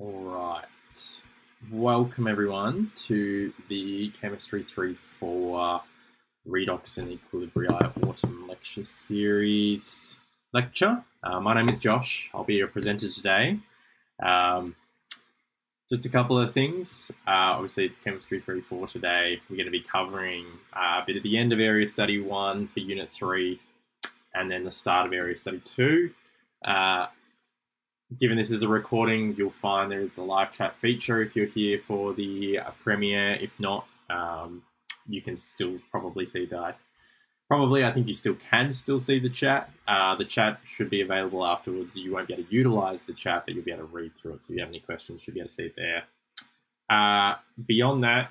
All right. Welcome everyone to the Chemistry 3-4 Redox and Equilibria Autumn Lecture Series lecture. Uh, my name is Josh. I'll be your presenter today. Um, just a couple of things. Uh, obviously, it's Chemistry 3-4 today. We're going to be covering uh, a bit at the end of Area Study 1 for Unit 3 and then the start of Area Study 2. Uh, given this is a recording, you'll find there is the live chat feature if you're here for the uh, premiere. If not, um, you can still probably see that. Probably, I think you still can still see the chat. Uh, the chat should be available afterwards. You won't be able to utilize the chat, but you'll be able to read through it. So if you have any questions, you should be able to see it there. Uh, beyond that,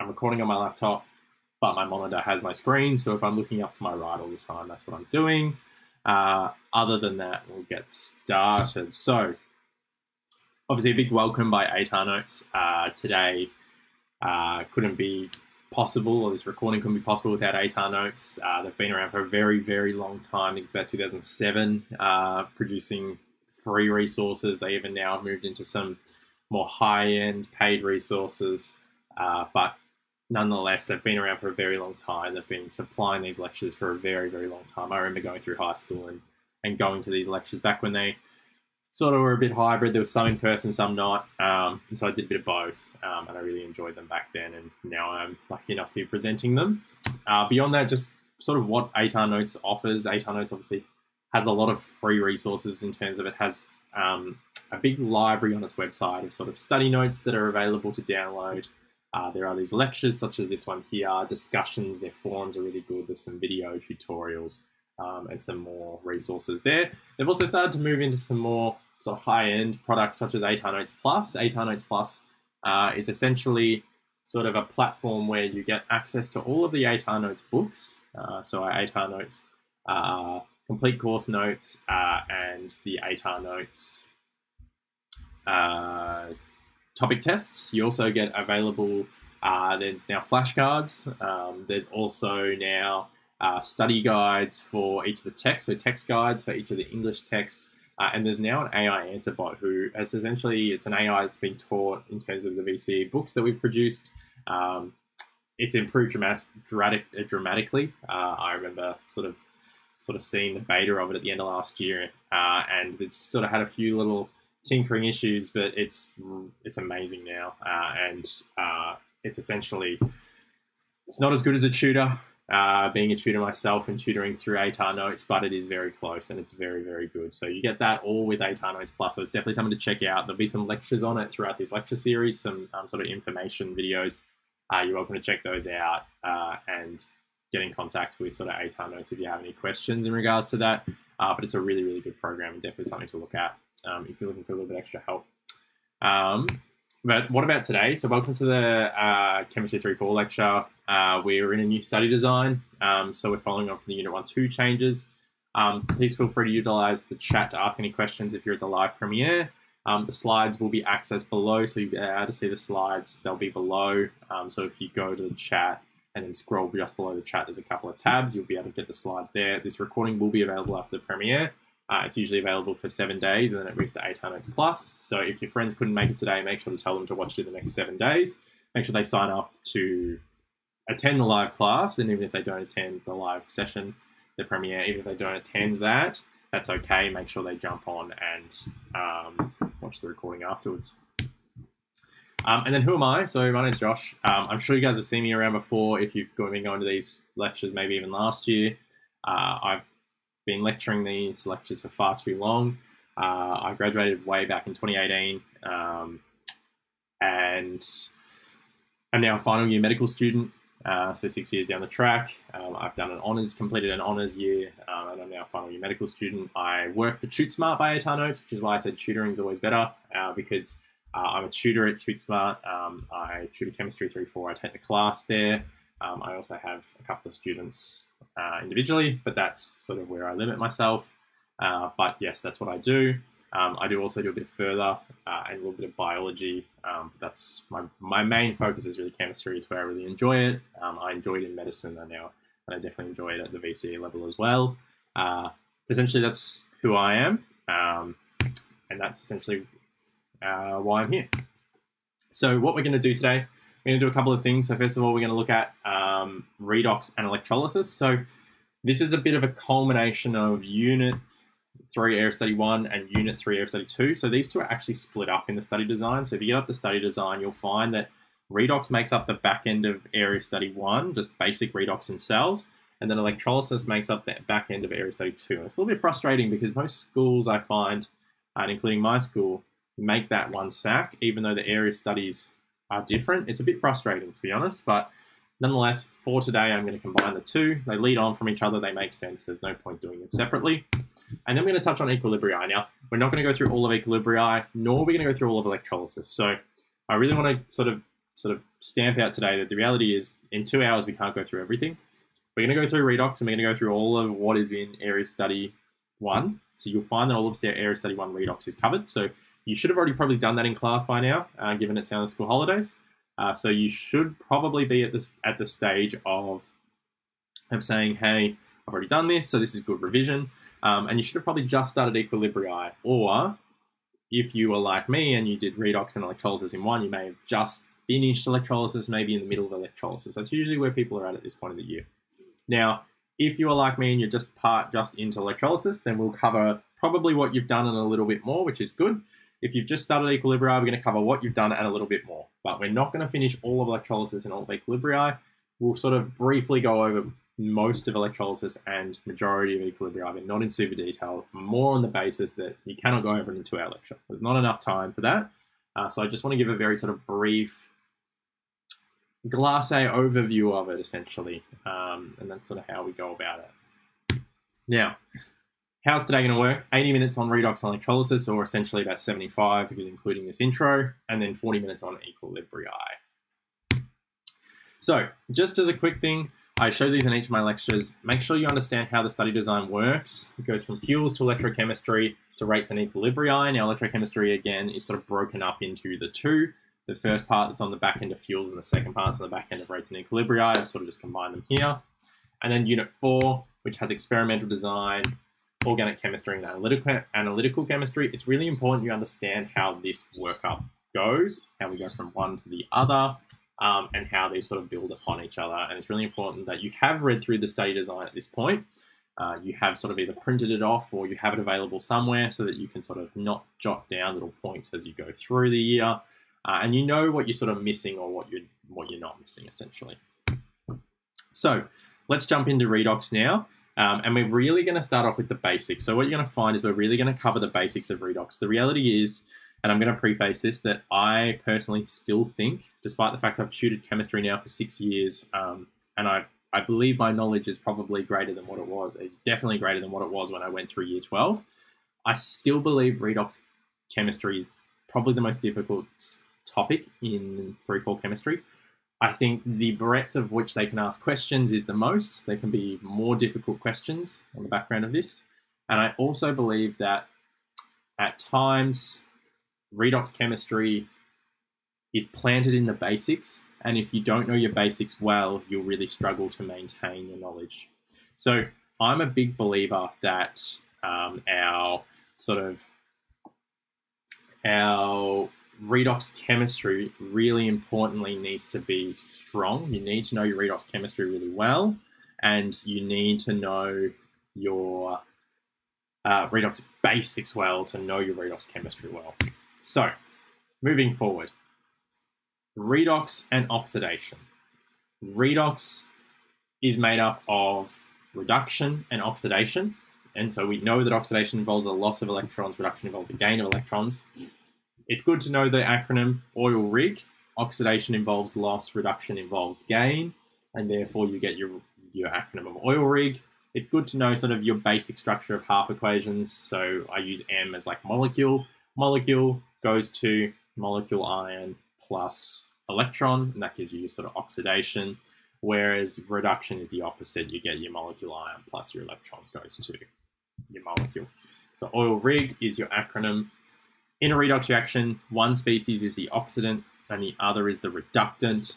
I'm recording on my laptop, but my monitor has my screen. So if I'm looking up to my right all the time, that's what I'm doing. Uh, other than that, we'll get started. So, obviously, a big welcome by ATAR Notes. Uh, today uh, couldn't be possible, or this recording couldn't be possible without ATAR Notes. Uh, they've been around for a very, very long time. I think it's about 2007, uh, producing free resources. They even now have moved into some more high-end paid resources. Uh, but nonetheless, they've been around for a very long time. They've been supplying these lectures for a very, very long time. I remember going through high school and, and going to these lectures back when they sort of were a bit hybrid. There was some in person, some not. Um, and so I did a bit of both. Um, and I really enjoyed them back then. And now I'm lucky enough to be presenting them. Uh, beyond that, just sort of what ATAR Notes offers. ATAR Notes obviously has a lot of free resources in terms of it has um, a big library on its website of sort of study notes that are available to download. Uh, there are these lectures, such as this one here, discussions, their forums are really good. There's some video tutorials um, and some more resources there. They've also started to move into some more sort of high-end products, such as ATAR Notes Plus. ATAR Notes Plus uh, is essentially sort of a platform where you get access to all of the ATAR Notes books. Uh, so our ATAR Notes uh, complete course notes uh, and the ATAR Notes uh, topic tests. You also get available, uh, there's now flashcards. Um, there's also now uh, study guides for each of the texts, so text guides for each of the English texts. Uh, and there's now an AI answer bot who has essentially, it's an AI that's been taught in terms of the VCE books that we've produced. Um, it's improved dramatic, dramatic, dramatically. Uh, I remember sort of sort of seeing the beta of it at the end of last year, uh, and it's sort of had a few little tinkering issues, but it's it's amazing now, uh, and uh, it's essentially it's not as good as a tutor. Uh, being a tutor myself and tutoring through ATAR Notes, but it is very close and it's very, very good. So you get that all with ATAR Notes Plus. So it's definitely something to check out. There'll be some lectures on it throughout this lecture series, some um, sort of information videos. Uh, you're welcome to check those out uh, and get in contact with sort of ATAR Notes if you have any questions in regards to that. Uh, but it's a really, really good program and definitely something to look at um, if you're looking for a little bit extra help. Um, but what about today? So welcome to the uh, Chemistry 3-4 lecture. Uh, we're in a new study design, um, so we're following on from the Unit 1-2 changes. Um, please feel free to utilize the chat to ask any questions if you're at the live premiere. Um, the slides will be accessed below, so you'll be able to see the slides. They'll be below. Um, so if you go to the chat and then scroll just below the chat, there's a couple of tabs. You'll be able to get the slides there. This recording will be available after the premiere. Uh, it's usually available for seven days and then it moves to ATAR Notes Plus. So if your friends couldn't make it today, make sure to tell them to watch it in the next seven days. Make sure they sign up to attend the live class. And even if they don't attend the live session, the premiere, even if they don't attend that, that's okay. Make sure they jump on and um, watch the recording afterwards. Um, and then who am I? So my name's Josh. Um, I'm sure you guys have seen me around before if you've been going to these lectures, maybe even last year. Uh, I've been lecturing these lectures for far too long. Uh, I graduated way back in 2018, um, and I'm now a final year medical student. Uh, so six years down the track, um, I've done an honours, completed an honours year, um, and I'm now a final year medical student. I work for TuteSmart by ATAR Notes, which is why I said tutoring is always better uh, because uh, I'm a tutor at TuteSmart. Um, I tutor chemistry 3-4. I take the class there. Um, I also have a couple of students uh, individually, but that's sort of where I limit myself. Uh, but yes, that's what I do. Um, I do also do a bit further uh, and a little bit of biology. Um, that's my, my main focus is really chemistry. It's where I really enjoy it. Um, I enjoyed it in medicine and now and I definitely enjoy it at the VCE level as well. Uh, essentially, that's who I am. Um, and that's essentially uh, why I'm here. So what we're going to do today, we're going to do a couple of things. So first of all, we're going to look at um, redox and electrolysis. So this is a bit of a culmination of Unit 3 Area Study 1 and Unit 3 Area Study 2. So these two are actually split up in the study design. So if you get up the study design, you'll find that redox makes up the back end of Area Study 1, just basic redox in cells. And then electrolysis makes up the back end of Area Study 2. And it's a little bit frustrating because most schools I find, and including my school, make that one SAC, even though the area studies are different. It's a bit frustrating, to be honest, but nonetheless, for today, I'm going to combine the two. They lead on from each other. They make sense. There's no point doing it separately. And then we're going to touch on equilibria. Now, we're not going to go through all of equilibria, nor are we going to go through all of electrolysis. So I really want to sort of sort of stamp out today that the reality is in two hours, we can't go through everything. We're going to go through redox and we're going to go through all of what is in area study one. So you'll find that all of area study one redox is covered. So you should have already probably done that in class by now, uh, given it's the school holidays. Uh, so you should probably be at the at the stage of of saying, "Hey, I've already done this, so this is good revision." Um, and you should have probably just started equilibria, or if you were like me and you did redox and electrolysis in one, you may have just finished electrolysis, maybe in the middle of electrolysis. That's usually where people are at at this point of the year. Now, if you are like me and you're just part just into electrolysis, then we'll cover probably what you've done and a little bit more, which is good. If you've just started equilibria, we're going to cover what you've done and a little bit more. But we're not going to finish all of electrolysis and all of equilibria. We'll sort of briefly go over most of electrolysis and majority of equilibria, but not in super detail, more on the basis that you cannot go over it in two hour lecture. There's not enough time for that. Uh, so I just want to give a very sort of brief glass A overview of it, essentially. Um, and that's sort of how we go about it. Now, how's today going to work? 80 minutes on redox electrolysis, or essentially about 75 because including this intro, and then 40 minutes on equilibria. So, just as a quick thing, I show these in each of my lectures. Make sure you understand how the study design works. It goes from fuels to electrochemistry to rates and equilibria. Now, electrochemistry, again, is sort of broken up into the two the first part that's on the back end of fuels and the second part's on the back end of rates and equilibria. I've sort of just combined them here. And then unit four, which has experimental design, organic chemistry, and analytical, analytical chemistry. It's really important you understand how this workup goes, how we go from one to the other, um, and how they sort of build upon each other. And it's really important that you have read through the study design at this point. Uh, you have sort of either printed it off or you have it available somewhere so that you can sort of not jot down little points as you go through the year uh, and you know what you're sort of missing or what you're what you're not missing essentially. So let's jump into redox now. Um, and we're really going to start off with the basics. So what you're going to find is we're really going to cover the basics of redox. The reality is, and I'm going to preface this, that I personally still think, despite the fact I've tutored chemistry now for six years, um, and I, I believe my knowledge is probably greater than what it was. It's definitely greater than what it was when I went through year 12. I still believe redox chemistry is probably the most difficult topic in 3-4 chemistry. I think the breadth of which they can ask questions is the most. There can be more difficult questions on the background of this. And I also believe that at times, redox chemistry is planted in the basics. And if you don't know your basics well, you'll really struggle to maintain your knowledge. So I'm a big believer that um, our sort of our redox chemistry really importantly needs to be strong. You need to know your redox chemistry really well, and you need to know your uh, redox basics well to know your redox chemistry well. So, moving forward, redox and oxidation. Redox is made up of reduction and oxidation. And so we know that oxidation involves a loss of electrons, reduction involves a gain of electrons. It's good to know the acronym oil rig. Oxidation involves loss, reduction involves gain, and therefore you get your, your acronym of oil rig. It's good to know sort of your basic structure of half equations. So I use M as like molecule. Molecule goes to molecule ion plus electron, and that gives you sort of oxidation. Whereas reduction is the opposite. You get your molecule ion plus your electron goes to your molecule. So oil rig is your acronym. In a redox reaction, one species is the oxidant and the other is the reductant.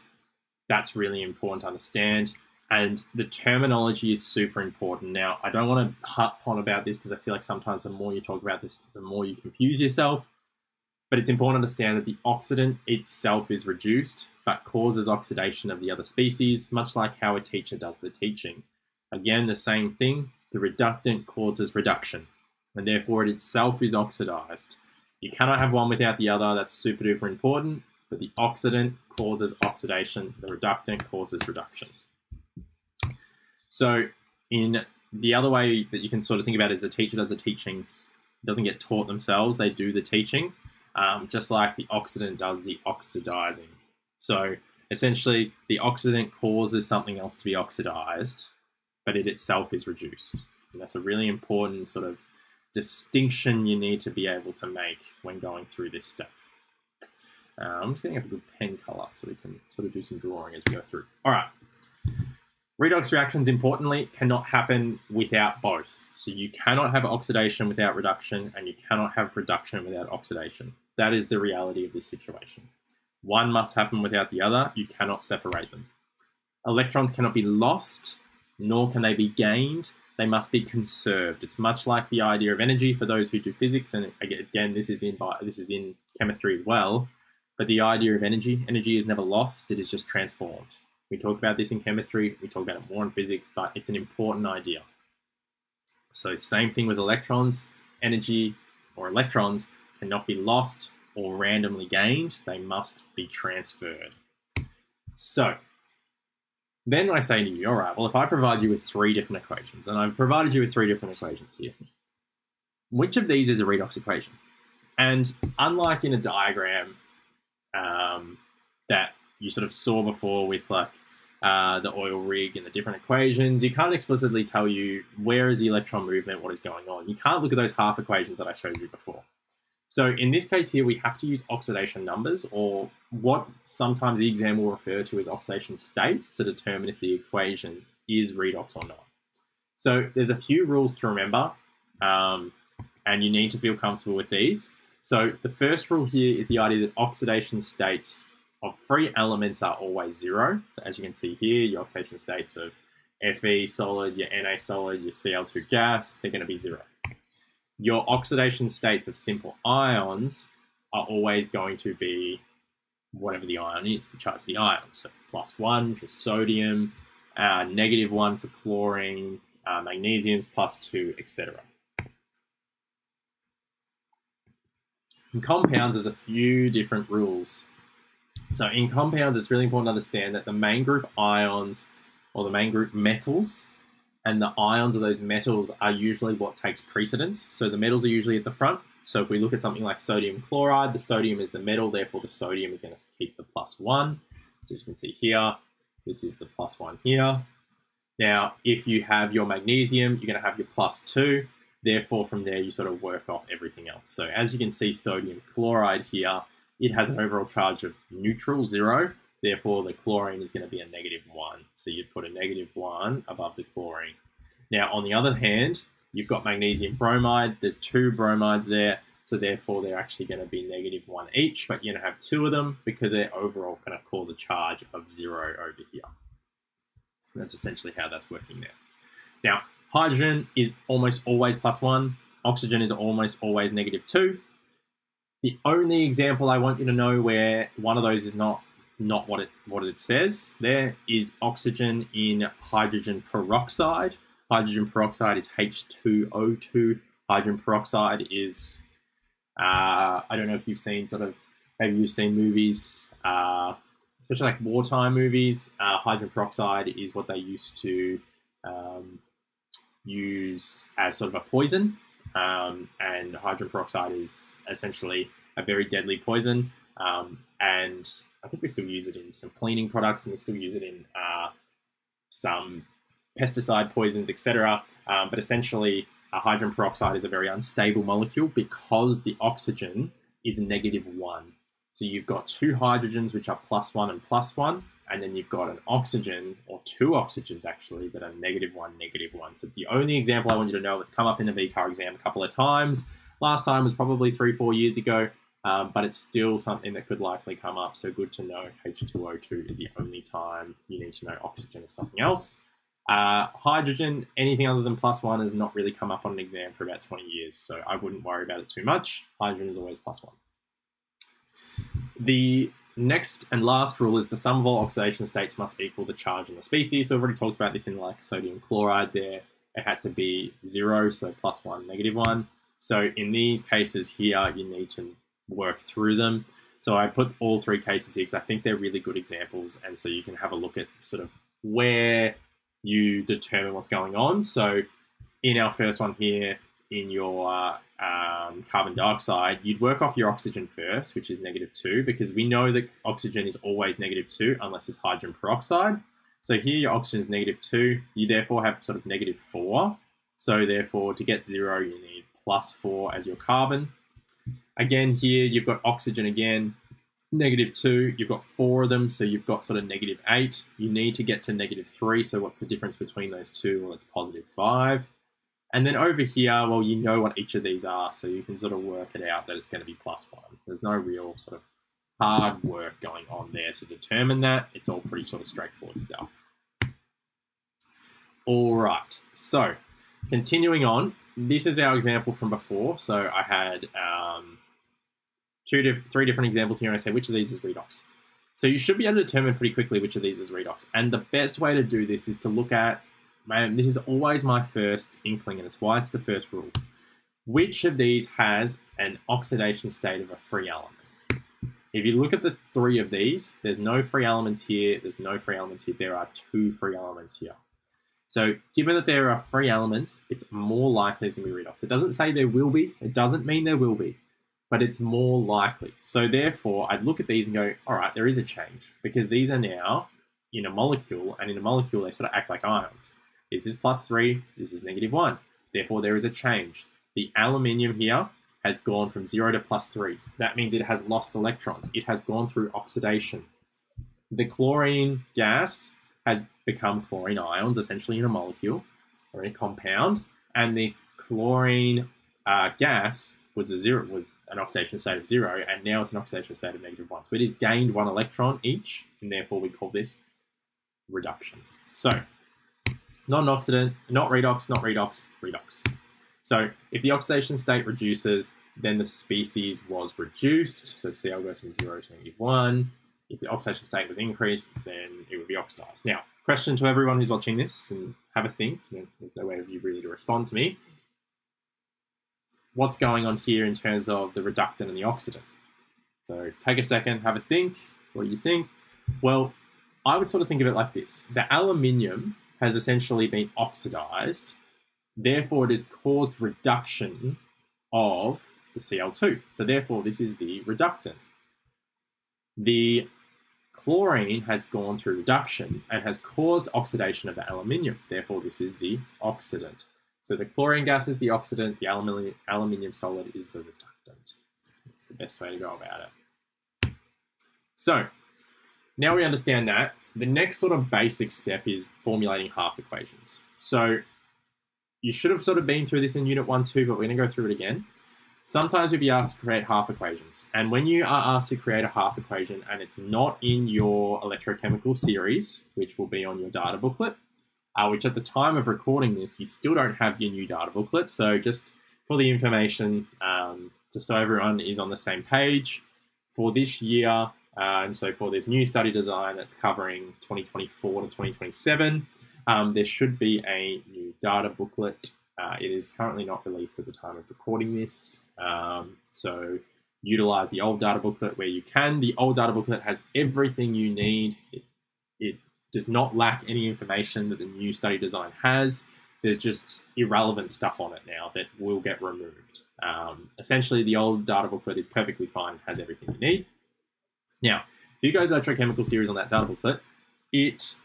That's really important to understand. And the terminology is super important. Now, I don't want to harp on about this because I feel like sometimes the more you talk about this, the more you confuse yourself. But it's important to understand that the oxidant itself is reduced, but causes oxidation of the other species, much like how a teacher does the teaching. Again, the same thing, the reductant causes reduction, and therefore it itself is oxidized. You cannot have one without the other, that's super duper important, but the oxidant causes oxidation, the reductant causes reduction. So in the other way that you can sort of think about is the teacher does the teaching, doesn't get taught themselves, they do the teaching, um, just like the oxidant does the oxidizing. So essentially, the oxidant causes something else to be oxidized, but it itself is reduced. And that's a really important sort of distinction you need to be able to make when going through this stuff. Uh, I'm just getting a good pen color so we can sort of do some drawing as we go through. All right. Redox reactions, importantly, cannot happen without both. So you cannot have oxidation without reduction, and you cannot have reduction without oxidation. That is the reality of this situation. One must happen without the other. You cannot separate them. Electrons cannot be lost, nor can they be gained. They must be conserved. It's much like the idea of energy for those who do physics, and again, this is in this is in chemistry as well. But the idea of energy, energy is never lost; it is just transformed. We talk about this in chemistry. We talk about it more in physics, but it's an important idea. So, same thing with electrons. Energy or electrons cannot be lost or randomly gained, they must be transferred. So, then I say to you, all right, well, if I provide you with three different equations, and I've provided you with three different equations here, which of these is a redox equation? And unlike in a diagram um, that you sort of saw before with like uh, the oil rig and the different equations, you can't explicitly tell you where is the electron movement, what is going on. You can't look at those half equations that I showed you before. So in this case here, we have to use oxidation numbers or what sometimes the exam will refer to as oxidation states to determine if the equation is redox or not. So there's a few rules to remember um, and you need to feel comfortable with these. So the first rule here is the idea that oxidation states of free elements are always zero. So as you can see here, your oxidation states of Fe solid, your Na solid, your Cl2 gas, they're going to be zero your oxidation states of simple ions are always going to be whatever the ion is, the charge of the ion. So plus one for sodium, uh, negative one for chlorine, uh, magnesium's plus two, etc. In compounds, there's a few different rules. So in compounds, it's really important to understand that the main group ions or the main group metals and the ions of those metals are usually what takes precedence. So the metals are usually at the front. So if we look at something like sodium chloride, the sodium is the metal, therefore the sodium is going to keep the plus one. So as you can see here, this is the plus one here. Now, if you have your magnesium, you're going to have your plus two. Therefore, from there, you sort of work off everything else. So as you can see, sodium chloride here, it has an overall charge of neutral, zero. Therefore, the chlorine is going to be a negative 1. So you'd put a negative 1 above the chlorine. Now, on the other hand, you've got magnesium bromide. There's two bromides there. So therefore, they're actually going to be negative 1 each. But you're going to have two of them because they're overall going to cause a charge of 0 over here. That's essentially how that's working there. Now, hydrogen is almost always plus 1. Oxygen is almost always negative 2. The only example I want you to know where one of those is not not what it what it says. There is oxygen in hydrogen peroxide. Hydrogen peroxide is H2O2. Hydrogen peroxide is uh, I don't know if you've seen sort of maybe you've seen movies, uh, especially like wartime movies. Uh, hydrogen peroxide is what they used to um, use as sort of a poison, um, and hydrogen peroxide is essentially a very deadly poison. Um, and I think we still use it in some cleaning products, and we still use it in uh, some pesticide poisons, etc. Um, but essentially, a hydrogen peroxide is a very unstable molecule because the oxygen is negative one. So you've got two hydrogens which are plus one and plus one, and then you've got an oxygen or two oxygens actually that are negative one, negative one. So it's the only example I want you to know. It's come up in the VCAA exam a couple of times. Last time was probably three, four years ago um, but it's still something that could likely come up. So good to know H2O2 is the only time you need to know oxygen is something else. Uh, hydrogen, anything other than plus one, has not really come up on an exam for about 20 years, so I wouldn't worry about it too much. Hydrogen is always plus one. The next and last rule is the sum of all oxidation states must equal the charge in the species. So I've already talked about this in like sodium chloride there. It had to be zero, so plus one, negative one. So in these cases here, you need to work through them. So I put all three cases here because I think they're really good examples. And so you can have a look at sort of where you determine what's going on. So in our first one here, in your um, carbon dioxide, you'd work off your oxygen first, which is negative two, because we know that oxygen is always negative two unless it's hydrogen peroxide. So here your oxygen is negative two, you therefore have sort of negative four. So therefore to get zero, you need plus four as your carbon. Again, here you've got oxygen again, negative two, you've got four of them, so you've got sort of negative eight. You need to get to negative three, so what's the difference between those two? Well, it's positive five. And then over here, well, you know what each of these are, so you can sort of work it out that it's going to be plus one. There's no real sort of hard work going on there to determine that. It's all pretty sort of straightforward stuff. All right, so continuing on, this is our example from before. So I had um, two, three different examples here, and I say which of these is redox. So you should be able to determine pretty quickly which of these is redox. And the best way to do this is to look at, man, this is always my first inkling, and it's why it's the first rule. Which of these has an oxidation state of a free element? If you look at the three of these, there's no free elements here, there's no free elements here, there are two free elements here. So given that there are free elements, it's more likely it's going to be redox. It doesn't say there will be, it doesn't mean there will be, but it's more likely. So therefore, I'd look at these and go, all right, there is a change because these are now in a molecule, and in a molecule, they sort of act like ions. This is plus three, this is negative one. Therefore, there is a change. The aluminium here has gone from zero to plus three. That means it has lost electrons. It has gone through oxidation. The chlorine gas has become chlorine ions, essentially in a molecule or in a compound, and this chlorine uh, gas was a zero was an oxidation state of zero, and now it's an oxidation state of negative one. So it has gained one electron each, and therefore we call this reduction. So non-oxidant, not redox, not redox, redox. So if the oxidation state reduces, then the species was reduced. So Cl goes from zero to negative one. If the oxidation state was increased, then it would be oxidized. Now, question to everyone who's watching this and have a think. There's no way of you really to respond to me. What's going on here in terms of the reductant and the oxidant? So take a second, have a think. What do you think? Well, I would sort of think of it like this. The aluminium has essentially been oxidized. Therefore, it has caused reduction of the Cl2. So therefore, this is the reductant. The chlorine has gone through reduction and has caused oxidation of the aluminium. Therefore, this is the oxidant. So the chlorine gas is the oxidant, the aluminium, aluminium solid is the reductant. That's the best way to go about it. So now we understand that. The next sort of basic step is formulating half equations. So you should have sort of been through this in Unit 1 too, but we're going to go through it again. Sometimes you'll be asked to create half equations. And when you are asked to create a half equation and it's not in your electrochemical series, which will be on your data booklet, uh, which at the time of recording this, you still don't have your new data booklet. So just for the information, um, just so everyone is on the same page, for this year, uh, and so for this new study design that's covering 2024 to 2027, um, there should be a new data booklet uh, it is currently not released at the time of recording this, um, so utilize the old data booklet where you can. The old data booklet has everything you need. It, it does not lack any information that the new study design has. There's just irrelevant stuff on it now that will get removed. Um, essentially, the old data booklet is perfectly fine, has everything you need. Now, if you go to the electrochemical series on that data booklet, it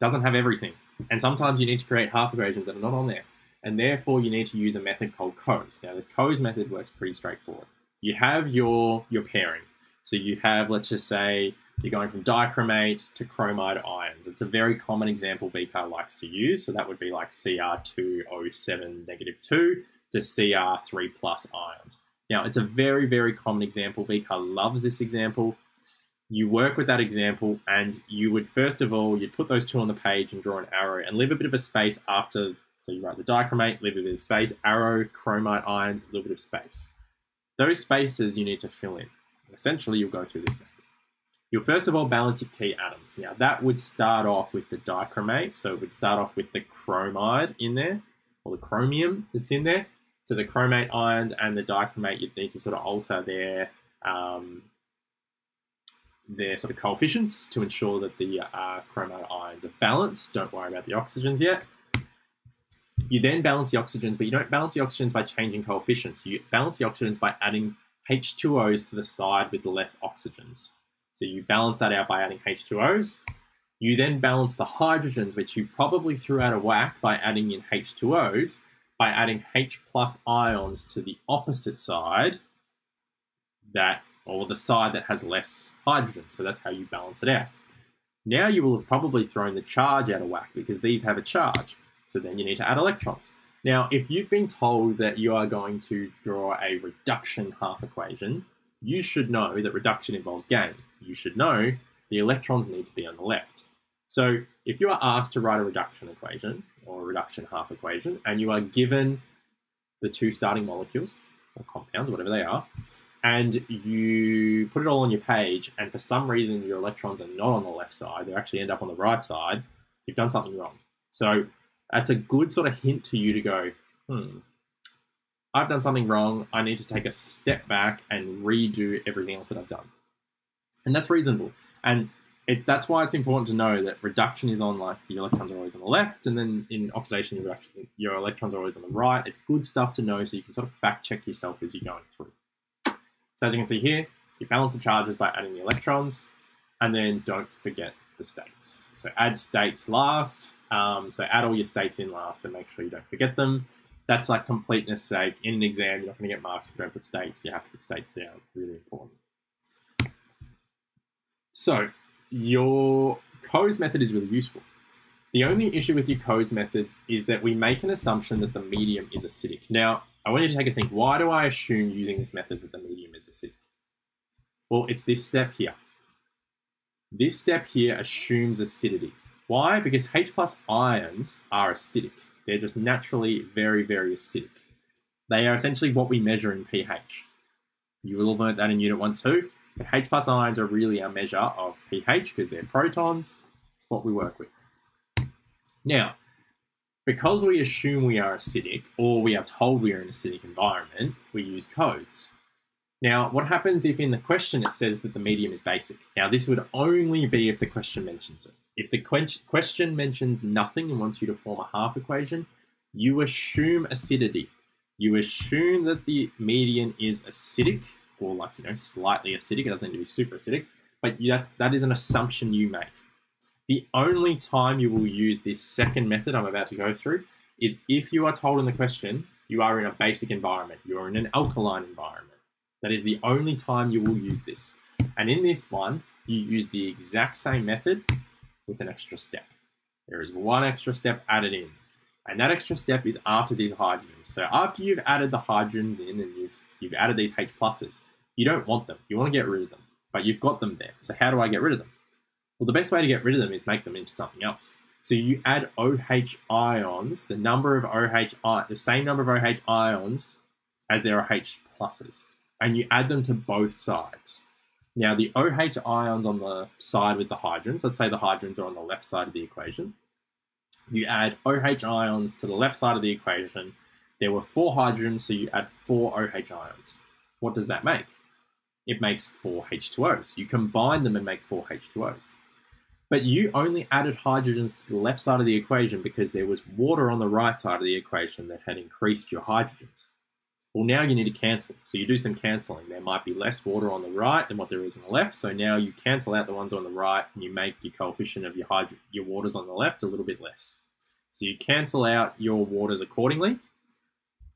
doesn't have everything. And sometimes you need to create half equations that are not on there and therefore you need to use a method called KOHES. Now this KOHES method works pretty straightforward. You have your, your pairing. So you have, let's just say, you're going from dichromate to chromide ions. It's a very common example VCAA likes to use. So that would be like Cr2O7 negative 2 to Cr3 plus ions. Now, it's a very, very common example. VCAA loves this example. You work with that example and you would, first of all, you'd put those two on the page and draw an arrow and leave a bit of a space after so you write the dichromate, leave a bit of space, arrow, chromite ions, a little bit of space. Those spaces you need to fill in. essentially you'll go through this method. You'll first of all balance your key atoms. Now that would start off with the dichromate, so it would start off with the chromide in there, or the chromium that's in there. So the chromate ions and the dichromate, you'd need to sort of alter their um, their sort of coefficients to ensure that the uh, chromate ions are balanced. Don't worry about the oxygens yet. You then balance the oxygens, but you don't balance the oxygens by changing coefficients. You balance the oxygens by adding H2Os to the side with the less oxygens. So you balance that out by adding H2Os. You then balance the hydrogens, which you probably threw out of whack by adding in H2Os, by adding H plus ions to the opposite side that or the side that has less hydrogen. So that's how you balance it out. Now you will have probably thrown the charge out of whack because these have a charge. So then you need to add electrons. Now, if you've been told that you are going to draw a reduction half equation, you should know that reduction involves gain. You should know the electrons need to be on the left. So if you are asked to write a reduction equation or a reduction half equation, and you are given the two starting molecules or compounds, whatever they are, and you put it all on your page, and for some reason your electrons are not on the left side, they actually end up on the right side, you've done something wrong. So that's a good sort of hint to you to go, hmm, I've done something wrong. I need to take a step back and redo everything else that I've done. And that's reasonable. And it, that's why it's important to know that reduction is on like the electrons are always on the left, and then in oxidation, your electrons are always on the right. It's good stuff to know so you can sort of fact check yourself as you're going through. So as you can see here, you balance the charges by adding the electrons, and then don't forget the states. So add states last. Um, so add all your states in last and make sure you don't forget them. That's like completeness sake. In an exam, you're not going to get marks if you don't put states. You have to put states down. Really important. So your KOHES method is really useful. The only issue with your KOHES method is that we make an assumption that the medium is acidic. Now, I want you to take a think, why do I assume using this method that the medium is acidic? Well, it's this step here. This step here assumes acidity. Why? Because H plus ions are acidic. They're just naturally very, very acidic. They are essentially what we measure in pH. You will have learned that in Unit 1 too. H plus ions are really our measure of pH because they're protons. It's what we work with. Now, because we assume we are acidic, or we are told we are in an acidic environment, we use codes. Now, what happens if in the question it says that the medium is basic? Now, this would only be if the question mentions it. If the question mentions nothing and wants you to form a half equation, you assume acidity. You assume that the median is acidic, or like, you know, slightly acidic. It doesn't need to be super acidic, but that's, that is an assumption you make. The only time you will use this second method I'm about to go through is if you are told in the question you are in a basic environment, you're in an alkaline environment. That is the only time you will use this. And in this one, you use the exact same method with an extra step. There is one extra step added in. And that extra step is after these hydrogens. So after you've added the hydrogens in and you've, you've added these H pluses, you don't want them. You want to get rid of them, but you've got them there. So how do I get rid of them? Well, the best way to get rid of them is make them into something else. So you add OH ions, the number of OH, the same number of OH ions as there are H pluses, and you add them to both sides. Now the OH ions on the side with the hydrogens, let's say the hydrogens are on the left side of the equation. You add OH ions to the left side of the equation. There were four hydrogens, so you add four OH ions. What does that make? It makes four H2Os. You combine them and make four H2Os. But you only added hydrogens to the left side of the equation because there was water on the right side of the equation that had increased your hydrogens. Well, now you need to cancel. So you do some cancelling. There might be less water on the right than what there is on the left. So now you cancel out the ones on the right and you make your coefficient of your, your waters on the left a little bit less. So you cancel out your waters accordingly.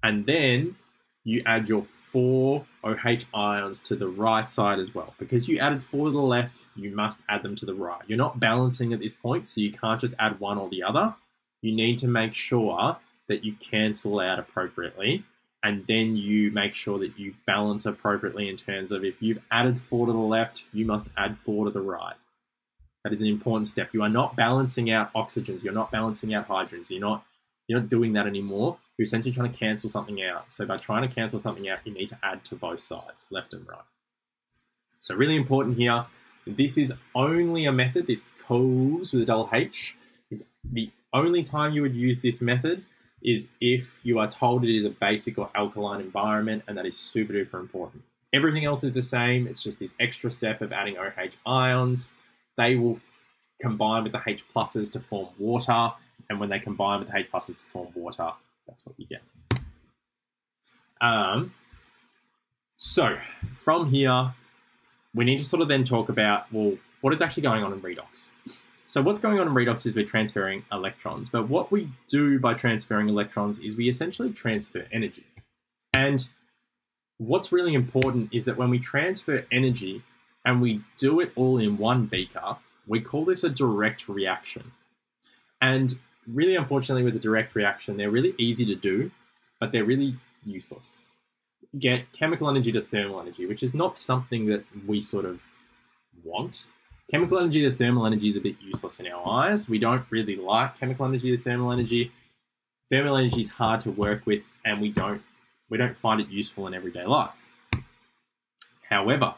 And then you add your four OH ions to the right side as well. Because you added four to the left, you must add them to the right. You're not balancing at this point, so you can't just add one or the other. You need to make sure that you cancel out appropriately, and then you make sure that you balance appropriately in terms of if you've added four to the left, you must add four to the right. That is an important step. You are not balancing out oxygens. You're not balancing out hydrogens. You're not you're not doing that anymore. You're essentially trying to cancel something out. So by trying to cancel something out, you need to add to both sides, left and right. So really important here, this is only a method, this KOHES with a double H, is the only time you would use this method is if you are told it is a basic or alkaline environment, and that is super duper important. Everything else is the same, it's just this extra step of adding OH ions. They will combine with the H pluses to form water, and when they combine with the H pluses to form water, that's what you get. Um, so from here, we need to sort of then talk about, well, what is actually going on in redox? So what's going on in redox is we're transferring electrons, but what we do by transferring electrons is we essentially transfer energy. And what's really important is that when we transfer energy and we do it all in one beaker, we call this a direct reaction. And really, unfortunately, with a direct reaction, they're really easy to do, but they're really useless. Get chemical energy to thermal energy, which is not something that we sort of want. Chemical energy to thermal energy is a bit useless in our eyes. We don't really like chemical energy to thermal energy. Thermal energy is hard to work with, and we don't we don't find it useful in everyday life. However,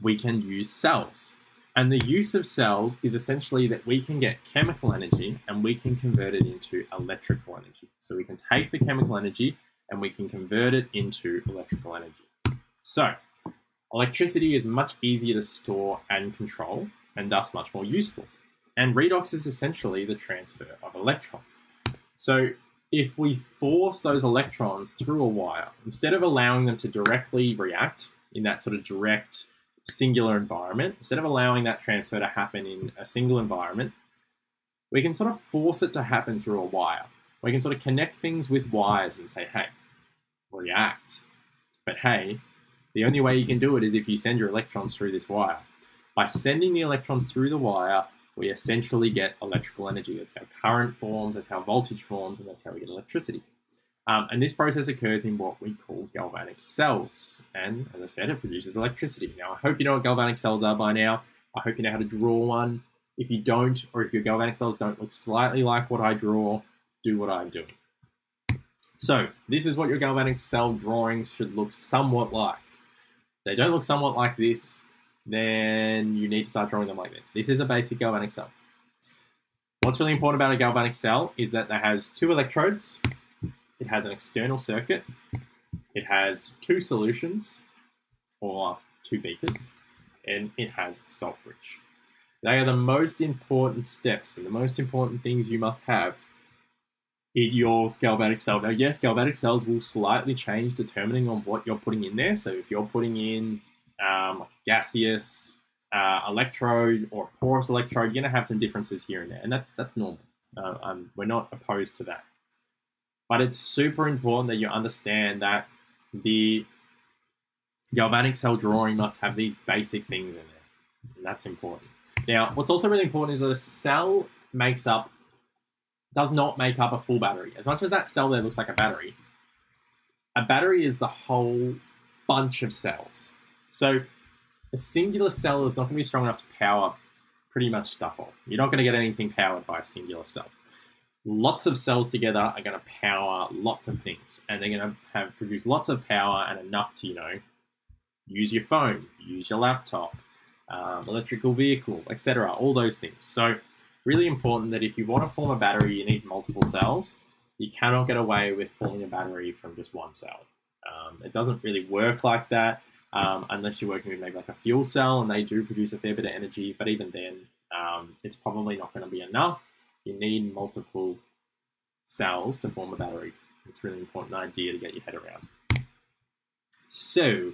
we can use cells. And the use of cells is essentially that we can get chemical energy and we can convert it into electrical energy. So we can take the chemical energy and we can convert it into electrical energy. So electricity is much easier to store and control and thus much more useful. And redox is essentially the transfer of electrons. So if we force those electrons through a wire, instead of allowing them to directly react in that sort of direct singular environment, instead of allowing that transfer to happen in a single environment, we can sort of force it to happen through a wire. We can sort of connect things with wires and say, hey, react. But hey, the only way you can do it is if you send your electrons through this wire. By sending the electrons through the wire, we essentially get electrical energy. That's how current forms, that's how voltage forms, and that's how we get electricity. Um, and this process occurs in what we call galvanic cells. And as I said, it produces electricity. Now, I hope you know what galvanic cells are by now. I hope you know how to draw one. If you don't, or if your galvanic cells don't look slightly like what I draw, do what I'm doing. So, this is what your galvanic cell drawings should look somewhat like. They don't look somewhat like this, then you need to start drawing them like this. This is a basic galvanic cell. What's really important about a galvanic cell is that it has two electrodes it has an external circuit. It has two solutions, or two beakers, and it has a salt bridge. They are the most important steps and the most important things you must have in your galvanic cell. Now, yes, galvanic cells will slightly change depending on what you're putting in there. So if you're putting in um, gaseous uh, electrode or porous electrode, you're going to have some differences here and there, and that's that's normal. Uh, um, we're not opposed to that. But it's super important that you understand that the galvanic cell drawing must have these basic things in there. And that's important. Now, what's also really important is that a cell makes up, does not make up a full battery. As much as that cell there looks like a battery, a battery is the whole bunch of cells. So a singular cell is not going to be strong enough to power pretty much stuff off. You're not going to get anything powered by a singular cell lots of cells together are going to power lots of things and they're going to have produce lots of power and enough to you know use your phone use your laptop um, electrical vehicle etc all those things. So really important that if you want to form a battery you need multiple cells. You cannot get away with forming a battery from just one cell. Um, it doesn't really work like that um, unless you're working with maybe like a fuel cell and they do produce a fair bit of energy but even then um, it's probably not going to be enough you need multiple cells to form a battery. It's a really important idea to get your head around. So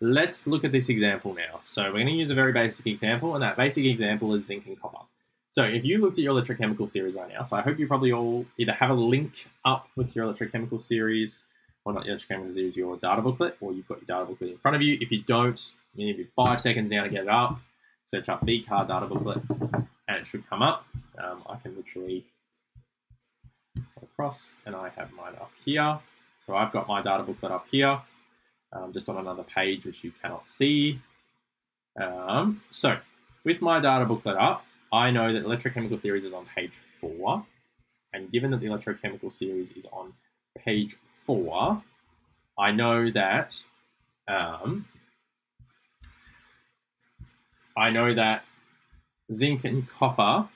let's look at this example now. So we're going to use a very basic example, and that basic example is zinc and copper. So if you looked at your electrochemical series right now, so I hope you probably all either have a link up with your electrochemical series, or not your electrochemical series, your data booklet, or you've got your data booklet in front of you. If you don't, you need to be five seconds now to get it up. Search up VCAA data booklet, and it should come up. Um, I can literally across and I have mine up here. So I've got my data booklet up here, um, just on another page which you cannot see. Um, so with my data booklet up, I know that electrochemical series is on page four. And given that the electrochemical series is on page four, I know that um, I know that zinc and copper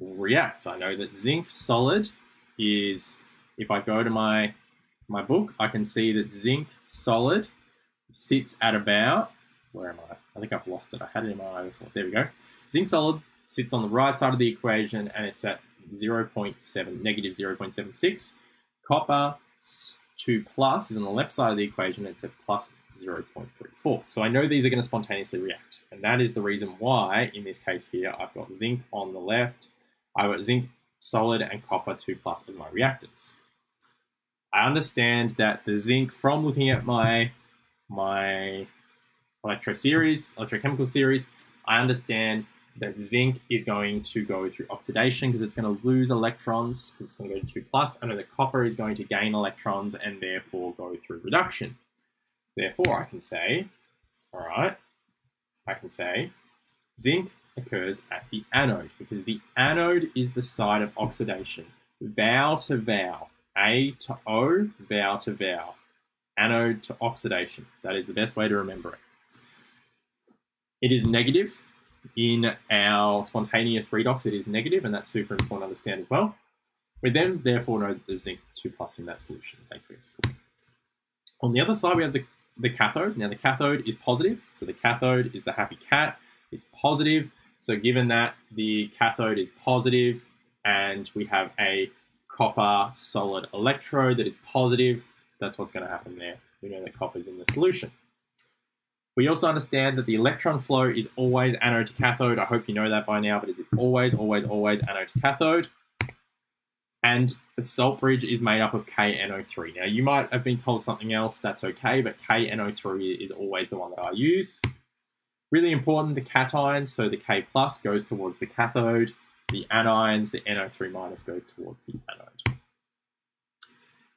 react. I know that zinc solid is, if I go to my, my book, I can see that zinc solid sits at about, where am I? I think I've lost it. I had it in my eye before. There we go. Zinc solid sits on the right side of the equation and it's at 0.7, negative 0.76. Copper 2 plus is on the left side of the equation, it's at plus 0.34. So I know these are going to spontaneously react. And that is the reason why, in this case here, I've got zinc on the left, I've got zinc solid and copper 2 plus as my reactants. I understand that the zinc, from looking at my, my electro series, electrochemical series, I understand that zinc is going to go through oxidation because it's going to lose electrons. It's going to go to 2 plus, and then the copper is going to gain electrons and therefore go through reduction. Therefore, I can say, all right, I can say zinc occurs at the anode because the anode is the site of oxidation. Vow to vow, A to O, vow to vow, anode to oxidation. That is the best way to remember it. It is negative in our spontaneous redox, it is negative, and that's super important to understand as well. We then therefore know that there's zinc 2 plus in that solution. It's aqueous. On the other side, we have the, the cathode. Now, the cathode is positive, so the cathode is the happy cat. It's positive, so given that the cathode is positive and we have a copper solid electrode that is positive, that's what's going to happen there. We know that copper is in the solution. We also understand that the electron flow is always anode to cathode. I hope you know that by now, but it is always, always, always anode to cathode. And the salt bridge is made up of KNO3. Now, you might have been told something else, that's okay, but KNO3 is always the one that I use. Really important, the cations, so the K plus goes towards the cathode, the anions, the NO3 minus goes towards the anode.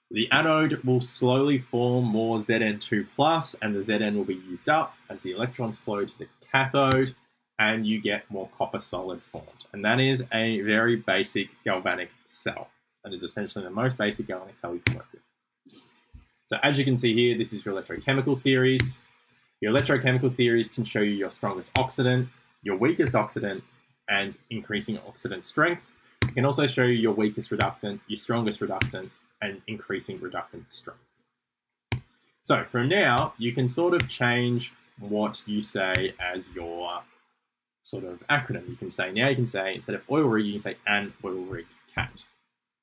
The anode will slowly form more Zn2 plus, and the Zn will be used up as the electrons flow to the cathode, and you get more copper solid formed. And that is a very basic galvanic cell. That is essentially the most basic galvanic cell you can work with. So as you can see here, this is your electrochemical series. Your electrochemical series can show you your strongest oxidant, your weakest oxidant, and increasing oxidant strength. It can also show you your weakest reductant, your strongest reductant, and increasing reductant strength. So from now, you can sort of change what you say as your sort of acronym. You can say, now you can say, instead of oil rig, you can say an oil rig cat.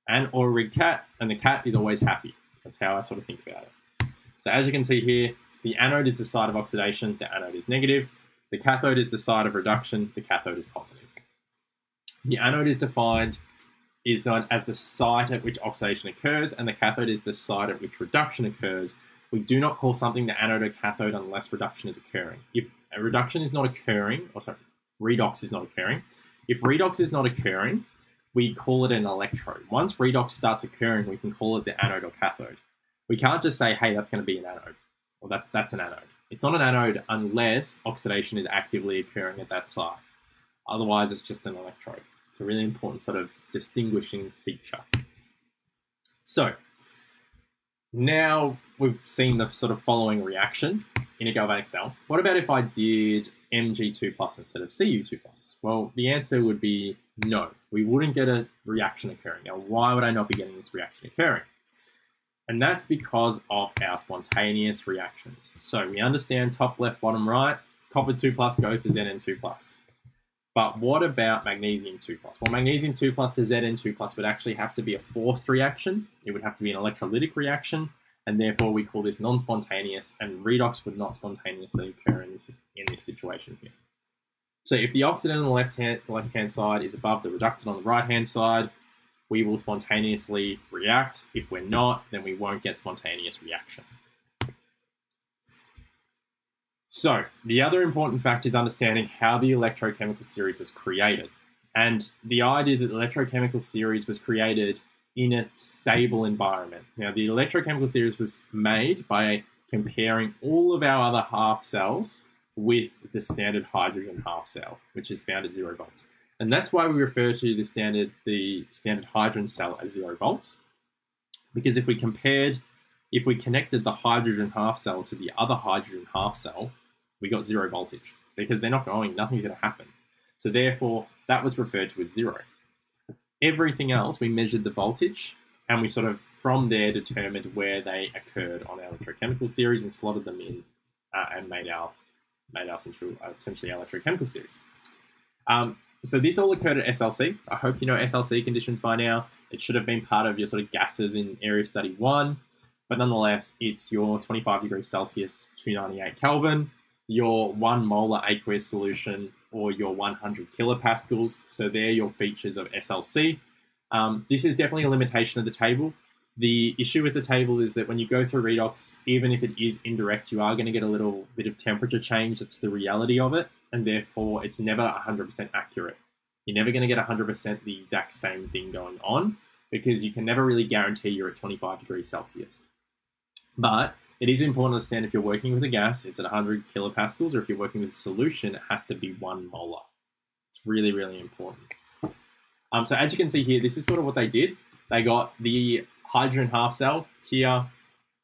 An oil rig cat, and the cat is always happy. That's how I sort of think about it. So as you can see here, the anode is the side of oxidation, the anode is negative. The cathode is the side of reduction, the cathode is positive. The anode is defined is as the site at which oxidation occurs, and the cathode is the site at which reduction occurs. We do not call something the anode or cathode unless reduction is occurring. If a reduction is not occurring, or sorry, redox is not occurring, if redox is not occurring, we call it an electrode. Once redox starts occurring, we can call it the anode or cathode. We can't just say, hey, that's going to be an anode, or that's, that's an anode. It's not an anode unless oxidation is actively occurring at that site. Otherwise, it's just an electrode. It's a really important sort of distinguishing feature. So now we've seen the sort of following reaction in a galvanic cell. What about if I did Mg2 plus instead of Cu2 plus? Well, the answer would be no. We wouldn't get a reaction occurring. Now, why would I not be getting this reaction occurring? And that's because of our spontaneous reactions. So we understand top left, bottom right, copper 2 plus goes to Zn2 plus. But what about magnesium 2 plus? Well, magnesium 2 plus to Zn2 plus would actually have to be a forced reaction. It would have to be an electrolytic reaction, and therefore we call this non-spontaneous, and redox would not spontaneously occur in this, in this situation here. So if the oxidant on the left-hand left-hand side is above the reductant on the right-hand side, we will spontaneously react. If we're not, then we won't get spontaneous reaction. So, the other important fact is understanding how the electrochemical series was created. And the idea that the electrochemical series was created in a stable environment. Now, the electrochemical series was made by comparing all of our other half cells with the standard hydrogen half cell, which is found at zero volts. And that's why we refer to the standard, the standard hydrogen cell as zero volts. Because if we compared, if we connected the hydrogen half cell to the other hydrogen half cell, we got zero voltage because they're not going, nothing's going to happen. So therefore, that was referred to as zero. Everything else, we measured the voltage and we sort of from there determined where they occurred on our electrochemical series and slotted them in uh, and made our made our central, uh, essentially our electrochemical series. Um, so this all occurred at SLC. I hope you know SLC conditions by now. It should have been part of your sort of gases in area study one, but nonetheless, it's your 25 degrees Celsius, 298 Kelvin, your one molar aqueous solution, or your 100 kilopascals. So they're your features of SLC. Um, this is definitely a limitation of the table. The issue with the table is that when you go through redox, even if it is indirect, you are going to get a little bit of temperature change. That's the reality of it. And therefore, it's never 100% accurate. You're never going to get 100% the exact same thing going on because you can never really guarantee you're at 25 degrees Celsius. But it is important to understand if you're working with a gas, it's at 100 kilopascals, or if you're working with a solution, it has to be one molar. It's really, really important. Um, so as you can see here, this is sort of what they did. They got the hydrogen half cell here,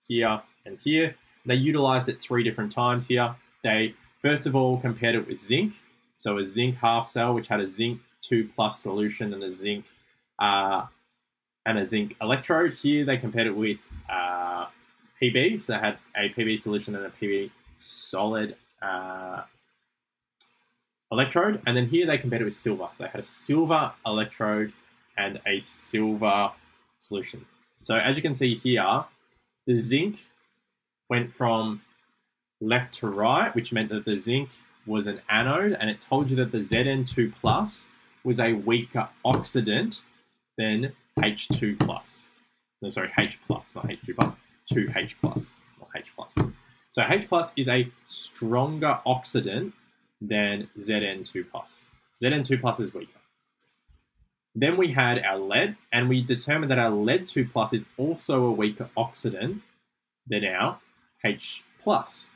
here, and here. They utilized it three different times here. They first of all compared it with zinc. So a zinc half cell, which had a zinc 2 plus solution and a zinc uh, and a zinc electrode. Here they compared it with uh, PB. So they had a PB solution and a PB solid uh, electrode. And then here they compared it with silver. So they had a silver electrode and a silver solution. So as you can see here, the zinc went from left to right, which meant that the zinc was an anode, and it told you that the Zn2 plus was a weaker oxidant than H2 plus. No, sorry, H plus, not H2 plus, 2H plus, or H plus. So H plus is a stronger oxidant than Zn2 plus. Zn2 plus is weaker. Then we had our lead, and we determined that our lead 2 plus is also a weaker oxidant than our H plus.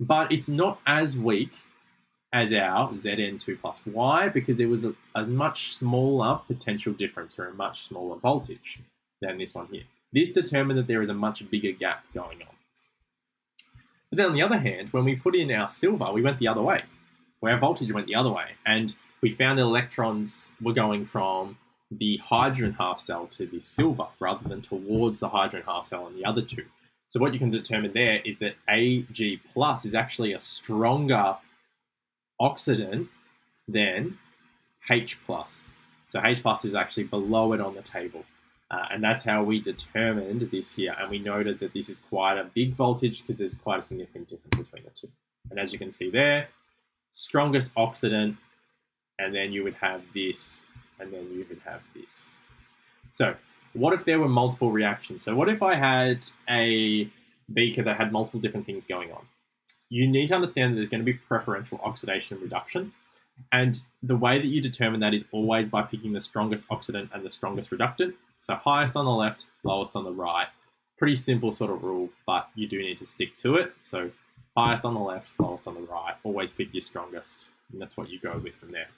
But it's not as weak as our Zn2 plus. Why? Because there was a, a much smaller potential difference or a much smaller voltage than this one here. This determined that there is a much bigger gap going on. But then on the other hand, when we put in our silver, we went the other way, where our voltage went the other way. And we found that electrons were going from the hydrogen half cell to the silver rather than towards the hydrogen half cell on the other two. So what you can determine there is that Ag plus is actually a stronger oxidant than H plus. So H plus is actually below it on the table. Uh, and that's how we determined this here. And we noted that this is quite a big voltage because there's quite a significant difference between the two. And as you can see there, strongest oxidant and then you would have this, and then you would have this. So what if there were multiple reactions? So what if I had a beaker that had multiple different things going on? You need to understand that there's going to be preferential oxidation and reduction. And the way that you determine that is always by picking the strongest oxidant and the strongest reductant. So highest on the left, lowest on the right. Pretty simple sort of rule, but you do need to stick to it. So highest on the left, lowest on the right. Always pick your strongest. And that's what you go with from there.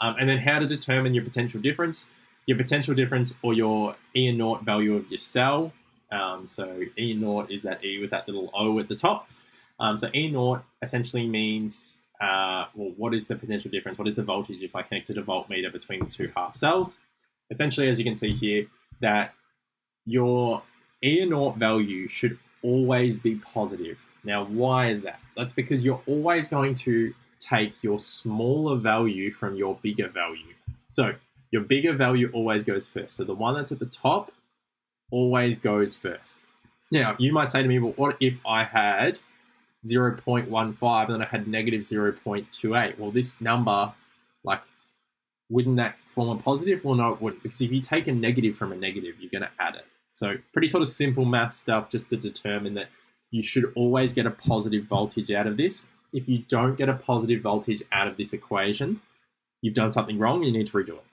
Um, and then how to determine your potential difference. Your potential difference or your E and naught value of your cell. Um, so E naught is that E with that little O at the top. Um, so E naught essentially means, uh, well, what is the potential difference? What is the voltage if I connected a voltmeter between the two half cells? Essentially, as you can see here, that your E naught value should always be positive. Now, why is that? That's because you're always going to take your smaller value from your bigger value. So your bigger value always goes first. So the one that's at the top always goes first. Now, you might say to me, well, what if I had 0.15 and then I had negative 0.28? Well, this number, like, wouldn't that form a positive? Well, no, it wouldn't. Because if you take a negative from a negative, you're going to add it. So pretty sort of simple math stuff just to determine that you should always get a positive voltage out of this if you don't get a positive voltage out of this equation, you've done something wrong, and you need to redo it.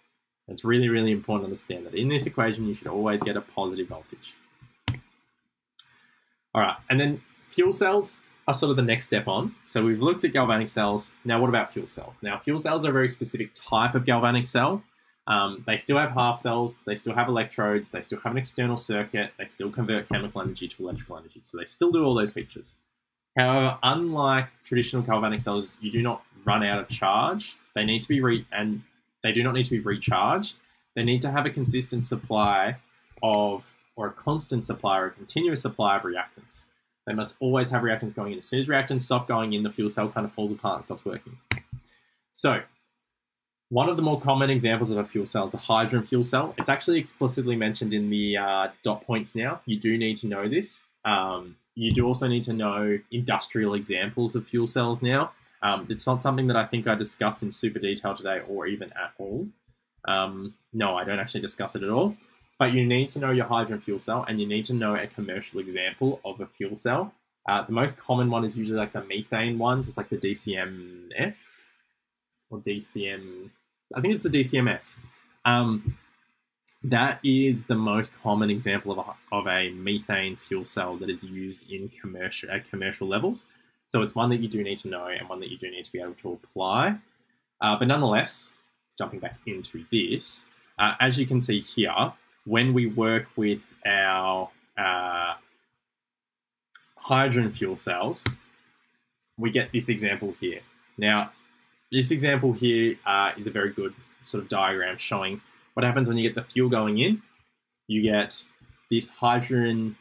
It's really, really important to understand that in this equation, you should always get a positive voltage. All right, and then fuel cells are sort of the next step on. So we've looked at galvanic cells. Now, what about fuel cells? Now, fuel cells are a very specific type of galvanic cell. Um, they still have half cells, they still have electrodes, they still have an external circuit, they still convert chemical energy to electrical energy. So they still do all those features. However, unlike traditional galvanic cells, you do not run out of charge. They need to be re and they do not need to be recharged. They need to have a consistent supply of or a constant supply or a continuous supply of reactants. They must always have reactants going in. As soon as reactants stop going in, the fuel cell kind of falls apart and stops working. So, one of the more common examples of a fuel cell is the hydrogen fuel cell. It's actually explicitly mentioned in the uh, dot points now. You do need to know this. Um, you do also need to know industrial examples of fuel cells now. Um, it's not something that I think I discuss in super detail today or even at all. Um, no, I don't actually discuss it at all. But you need to know your hydrogen fuel cell and you need to know a commercial example of a fuel cell. Uh, the most common one is usually like the methane one. It's like the DCMF or DCM. I think it's the DCMF. Um, that is the most common example of a, of a methane fuel cell that is used in commercial at commercial levels. So it's one that you do need to know and one that you do need to be able to apply. Uh, but nonetheless, jumping back into this, uh, as you can see here, when we work with our uh, hydrogen fuel cells, we get this example here. Now, this example here uh, is a very good sort of diagram showing what happens when you get the fuel going in. You get this hydrogen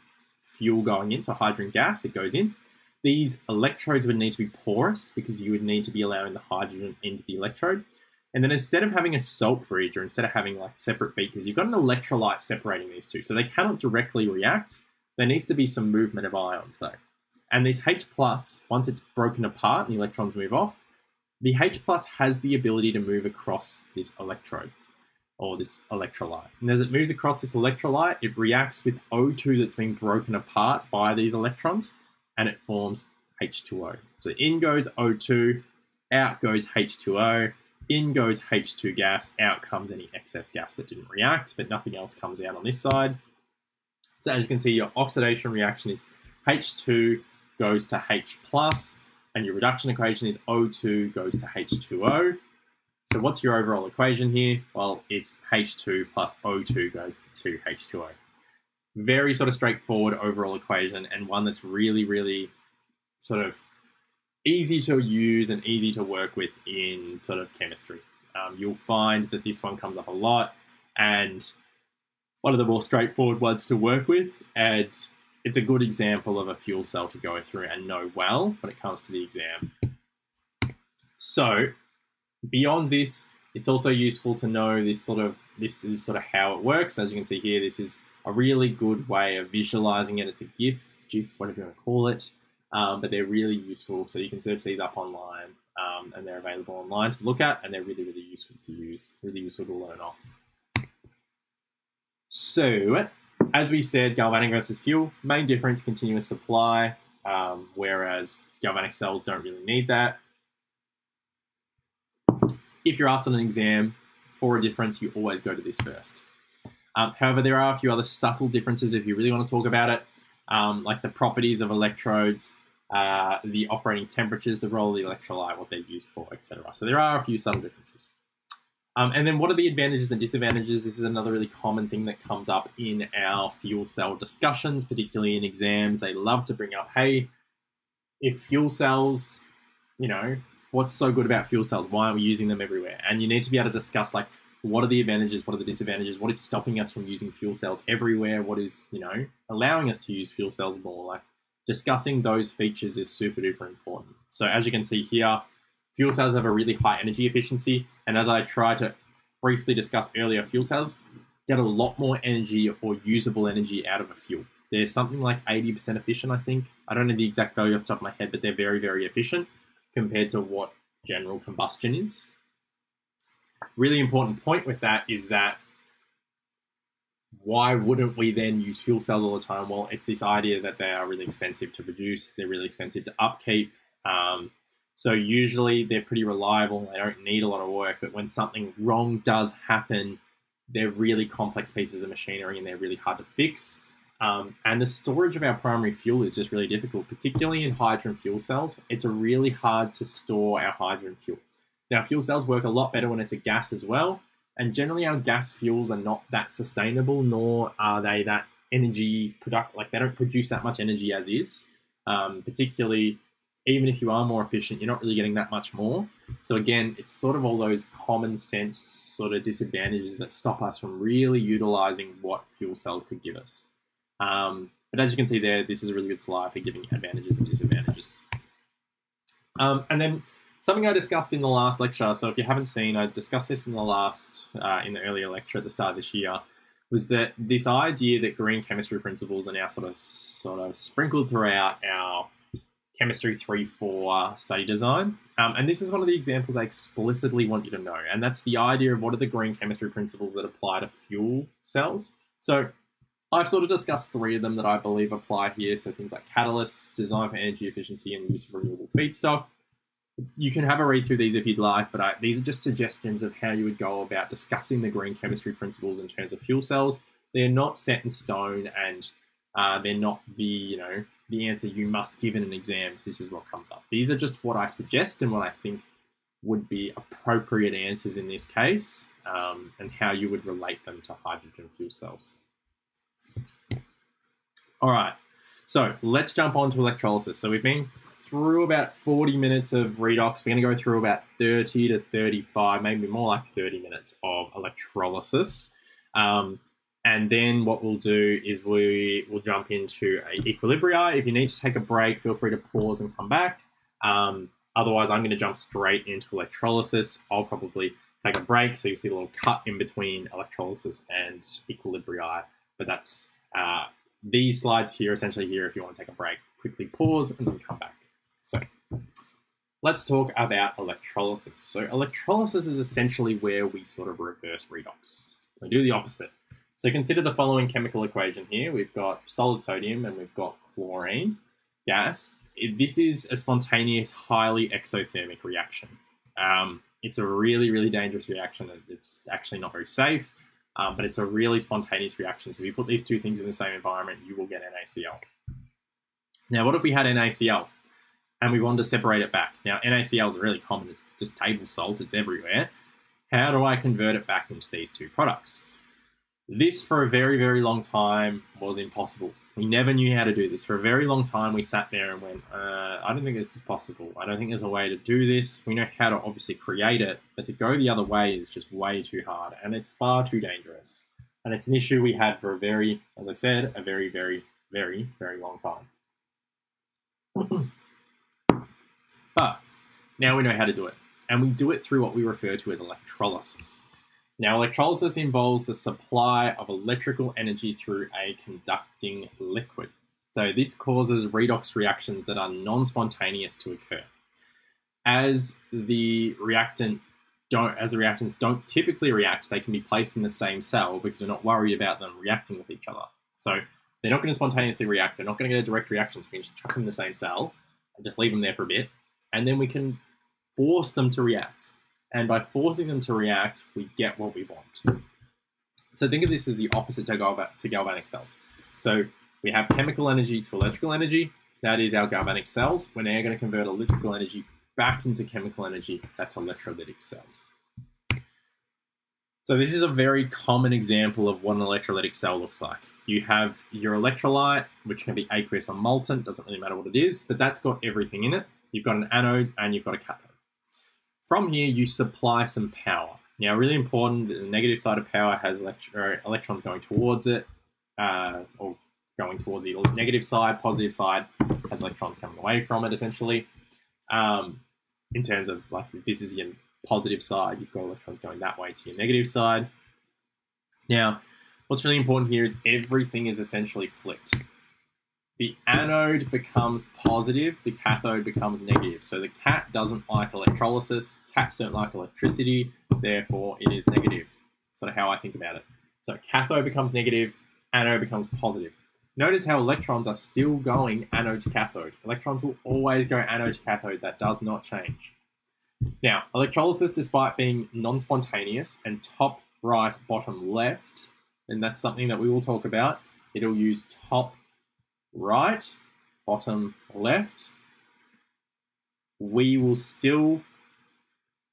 fuel going in, so hydrogen gas, it goes in. These electrodes would need to be porous because you would need to be allowing the hydrogen into the electrode. And then instead of having a salt bridge or instead of having like separate beakers, you've got an electrolyte separating these two. So they cannot directly react. There needs to be some movement of ions though. And this H plus, once it's broken apart and the electrons move off, the H plus has the ability to move across this electrode or this electrolyte. And as it moves across this electrolyte, it reacts with O2 that's been broken apart by these electrons and it forms H2O. So in goes O2, out goes H2O, in goes H2 gas, out comes any excess gas that didn't react, but nothing else comes out on this side. So as you can see, your oxidation reaction is H2 goes to H plus, and your reduction equation is O2 goes to H2O. So what's your overall equation here? Well, it's H2 plus O2 goes to H2O. Very sort of straightforward overall equation and one that's really, really sort of easy to use and easy to work with in sort of chemistry. Um, you'll find that this one comes up a lot and one of the more straightforward ones to work with. And it's a good example of a fuel cell to go through and know well when it comes to the exam. So beyond this, it's also useful to know this sort of, this is sort of how it works. As you can see here, this is a really good way of visualizing it. It's a GIF, GIF, whatever you want to call it um, but they're really useful. So you can search these up online, um, and they're available online to look at, and they're really, really useful to use, really useful to learn off. So, as we said, galvanic versus fuel, main difference, continuous supply, um, whereas galvanic cells don't really need that. If you're asked on an exam for a difference, you always go to this first. Um, however, there are a few other subtle differences if you really want to talk about it um, like the properties of electrodes, uh, the operating temperatures, the role of the electrolyte, what they're used for, etc. So there are a few subtle differences. Um, and then what are the advantages and disadvantages? This is another really common thing that comes up in our fuel cell discussions, particularly in exams. They love to bring up, hey, if fuel cells, you know, what's so good about fuel cells? Why are we using them everywhere? And you need to be able to discuss like what are the advantages what are the disadvantages what is stopping us from using fuel cells everywhere what is you know allowing us to use fuel cells more like discussing those features is super duper important. So as you can see here fuel cells have a really high energy efficiency and as i tried to briefly discuss earlier fuel cells get a lot more energy or usable energy out of a fuel. They're something like 80% efficient i think. I don't know the exact value off the top of my head but they're very very efficient compared to what general combustion is really important point with that is that why wouldn't we then use fuel cells all the time? Well, it's this idea that they are really expensive to produce, they're really expensive to upkeep. Um, so usually they're pretty reliable, they don't need a lot of work, but when something wrong does happen, they're really complex pieces of machinery and they're really hard to fix. Um, and the storage of our primary fuel is just really difficult, particularly in hydrogen fuel cells. It's really hard to store our hydrogen fuel. Now, fuel cells work a lot better when it's a gas as well, and generally our gas fuels are not that sustainable, nor are they that energy product like they don't produce that much energy as is. Um, particularly even if you are more efficient, you're not really getting that much more. So again, it's sort of all those common sense sort of disadvantages that stop us from really utilizing what fuel cells could give us. Um, but as you can see there, this is a really good slide for giving advantages and disadvantages. Um, and then something I discussed in the last lecture. So if you haven't seen, I discussed this in the last, uh, in the earlier lecture at the start of this year, was that this idea that green chemistry principles are now sort of sort of sprinkled throughout our chemistry 3-4 study design. Um, and this is one of the examples I explicitly want you to know. And that's the idea of what are the green chemistry principles that apply to fuel cells. So I've sort of discussed three of them that I believe apply here. So things like catalysts, design for energy efficiency, and use of renewable feedstock. You can have a read through these if you'd like, but I, these are just suggestions of how you would go about discussing the green chemistry principles in terms of fuel cells. They're not set in stone and uh, they're not the, you know, the answer you must give in an exam, this is what comes up. These are just what I suggest and what I think would be appropriate answers in this case um, and how you would relate them to hydrogen fuel cells. All right, so let's jump on to electrolysis. So we've been through about 40 minutes of redox. We're going to go through about 30 to 35, maybe more like 30 minutes of electrolysis. Um, and then what we'll do is we will jump into a equilibria. If you need to take a break, feel free to pause and come back. Um, otherwise, I'm going to jump straight into electrolysis. I'll probably take a break, so you see a little cut in between electrolysis and equilibria. But that's uh, these slides here, essentially here, if you want to take a break, quickly pause and then come back. So let's talk about electrolysis. So electrolysis is essentially where we sort of reverse redox. We do the opposite. So consider the following chemical equation here. We've got solid sodium and we've got chlorine gas. This is a spontaneous, highly exothermic reaction. Um, it's a really, really dangerous reaction. It's actually not very safe, um, but it's a really spontaneous reaction. So if you put these two things in the same environment, you will get NaCl. Now, what if we had NaCl and we wanted to separate it back? Now, NaCl is really common. It's just table salt. It's everywhere. How do I convert it back into these two products? This, for a very, very long time, was impossible. We never knew how to do this. For a very long time, we sat there and went, uh, I don't think this is possible. I don't think there's a way to do this. We know how to obviously create it, but to go the other way is just way too hard, and it's far too dangerous. And it's an issue we had for a very, as I said, a very, very, very, very long time. now we know how to do it. And we do it through what we refer to as electrolysis. Now, electrolysis involves the supply of electrical energy through a conducting liquid. So this causes redox reactions that are non-spontaneous to occur. As the reactant don't, as the reactants don't typically react, they can be placed in the same cell because we're not worried about them reacting with each other. So they're not going to spontaneously react. They're not going to get a direct reaction. So we can just chuck them in the same cell and just leave them there for a bit, and then we can force them to react. And by forcing them to react, we get what we want. So think of this as the opposite to, galva to galvanic cells. So we have chemical energy to electrical energy. That is our galvanic cells. We're now going to convert electrical energy back into chemical energy. That's electrolytic cells. So this is a very common example of what an electrolytic cell looks like. You have your electrolyte, which can be aqueous or molten, doesn't really matter what it is, but that's got everything in it. You've got an anode and you've got a cathode. From here, you supply some power. Now, really important, the negative side of power has electrons going towards it, uh, or going towards the negative side. Positive side has electrons coming away from it, essentially. Um, in terms of, like, this is your positive side, you've got electrons going that way to your negative side. Now, what's really important here is everything is essentially flipped the anode becomes positive, the cathode becomes negative. So the cat doesn't like electrolysis, cats don't like electricity, therefore it is negative. Sort of how I think about it. So cathode becomes negative, anode becomes positive. Notice how electrons are still going anode to cathode. Electrons will always go anode to cathode, that does not change. Now, electrolysis, despite being non-spontaneous and top right, bottom left, and that's something that we will talk about, it'll use top right, bottom left, we will still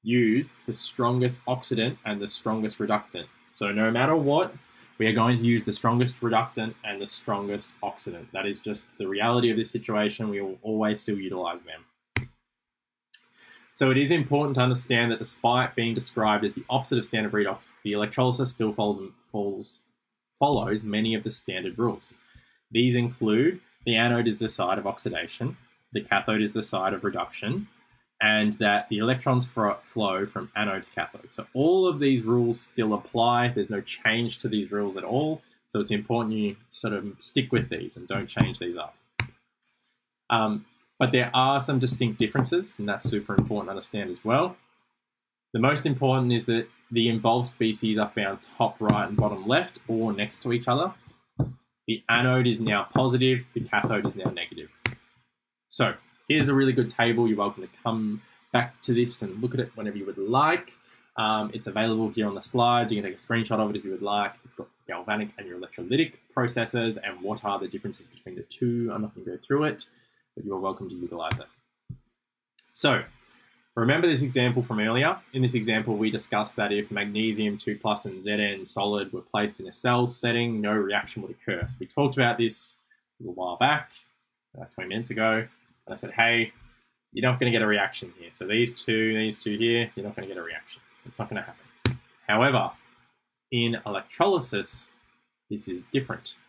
use the strongest oxidant and the strongest reductant. So no matter what, we are going to use the strongest reductant and the strongest oxidant. That is just the reality of this situation. We will always still utilize them. So it is important to understand that despite being described as the opposite of standard redox, the electrolysis still follows, follows, follows many of the standard rules. These include the anode is the side of oxidation, the cathode is the side of reduction, and that the electrons flow from anode to cathode. So all of these rules still apply. There's no change to these rules at all. So it's important you sort of stick with these and don't change these up. Um, but there are some distinct differences, and that's super important to understand as well. The most important is that the involved species are found top right and bottom left or next to each other. The anode is now positive, the cathode is now negative. So here's a really good table. You're welcome to come back to this and look at it whenever you would like. Um, it's available here on the slides. You can take a screenshot of it if you would like. It's got galvanic and your electrolytic processes and what are the differences between the two. I'm not going to go through it but you are welcome to utilize it. So remember this example from earlier. In this example, we discussed that if magnesium 2 plus and Zn solid were placed in a cell setting, no reaction would occur. So we talked about this a little while back, about 20 minutes ago, and I said, hey, you're not going to get a reaction here. So these two, these two here, you're not going to get a reaction. It's not going to happen. However, in electrolysis, this is different.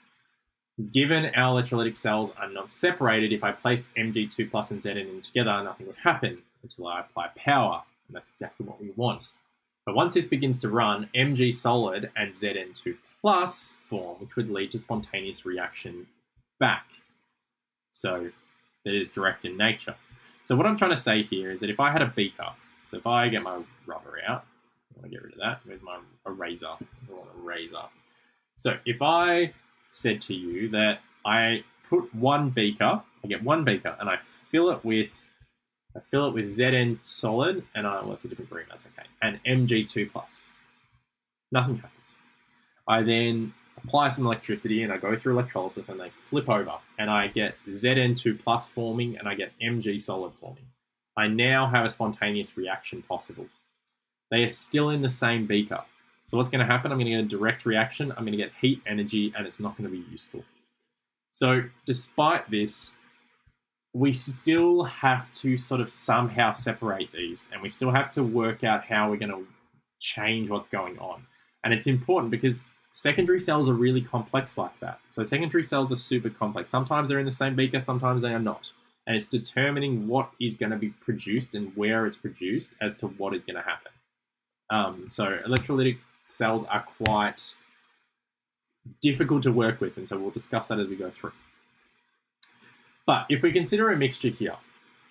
Given our electrolytic cells are not separated, if I placed Mg2 plus and Zn in together, nothing would happen until I apply power, and that's exactly what we want. But once this begins to run, Mg solid and Zn2 plus form, which would lead to spontaneous reaction back. So that is direct in nature. So what I'm trying to say here is that if I had a beaker, so if I get my rubber out, I want to get rid of that, where's my eraser? I want a razor. So if I said to you that I put one beaker, I get one beaker, and I fill it with I fill it with Zn solid, and I what's a different green? That's okay, and Mg2 plus. Nothing happens. I then apply some electricity, and I go through electrolysis, and they flip over, and I get Zn2 plus forming, and I get Mg solid forming. I now have a spontaneous reaction possible. They are still in the same beaker. So what's going to happen? I'm going to get a direct reaction. I'm going to get heat energy and it's not going to be useful. So despite this, we still have to sort of somehow separate these and we still have to work out how we're going to change what's going on. And it's important because secondary cells are really complex like that. So secondary cells are super complex. Sometimes they're in the same beaker, sometimes they are not. And it's determining what is going to be produced and where it's produced as to what is going to happen. Um, so electrolytic cells are quite difficult to work with, and so we'll discuss that as we go through. But if we consider a mixture here,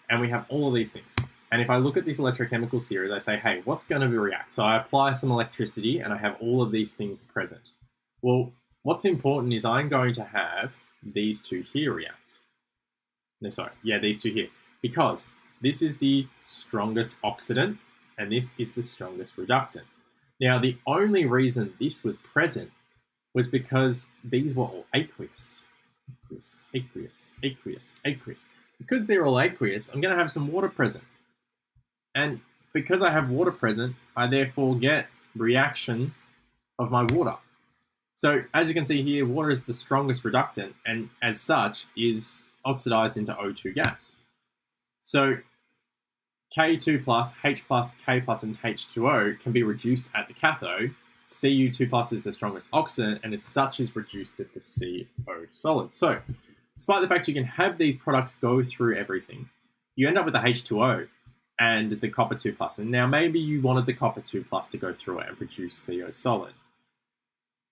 and we have all of these things, and if I look at this electrochemical series, I say, hey, what's going to react? So I apply some electricity, and I have all of these things present. Well, what's important is I'm going to have these two here react. No, sorry, yeah, these two here. Because this is the strongest oxidant, and this is the strongest reductant. Now, the only reason this was present was because these were all aqueous. Aqueous, aqueous, aqueous, aqueous. Because they're all aqueous, I'm going to have some water present. And because I have water present, I therefore get reaction of my water. So as you can see here, water is the strongest reductant and as such is oxidized into O2 gas. So K2 plus, H plus, K plus, and H2O can be reduced at the cathode. Cu2 plus is the strongest oxidant, and as such is reduced at the CO solid. So, despite the fact you can have these products go through everything, you end up with the H2O and the copper 2 plus. And now maybe you wanted the copper 2 plus to go through it and produce CO solid.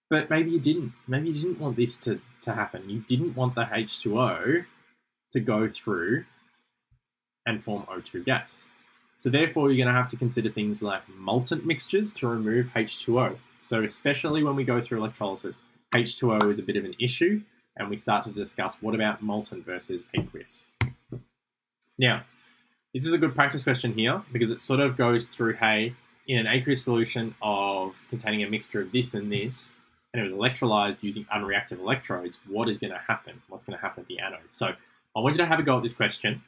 But maybe you didn't. Maybe you didn't want this to, to happen. You didn't want the H2O to go through and form O2 gas. So therefore, you're going to have to consider things like molten mixtures to remove H2O. So especially when we go through electrolysis, H2O is a bit of an issue, and we start to discuss what about molten versus aqueous. Now, this is a good practice question here because it sort of goes through, hey, in an aqueous solution of containing a mixture of this and this, and it was electrolyzed using unreactive electrodes, what is going to happen? What's going to happen at the anode? So I want you to have a go at this question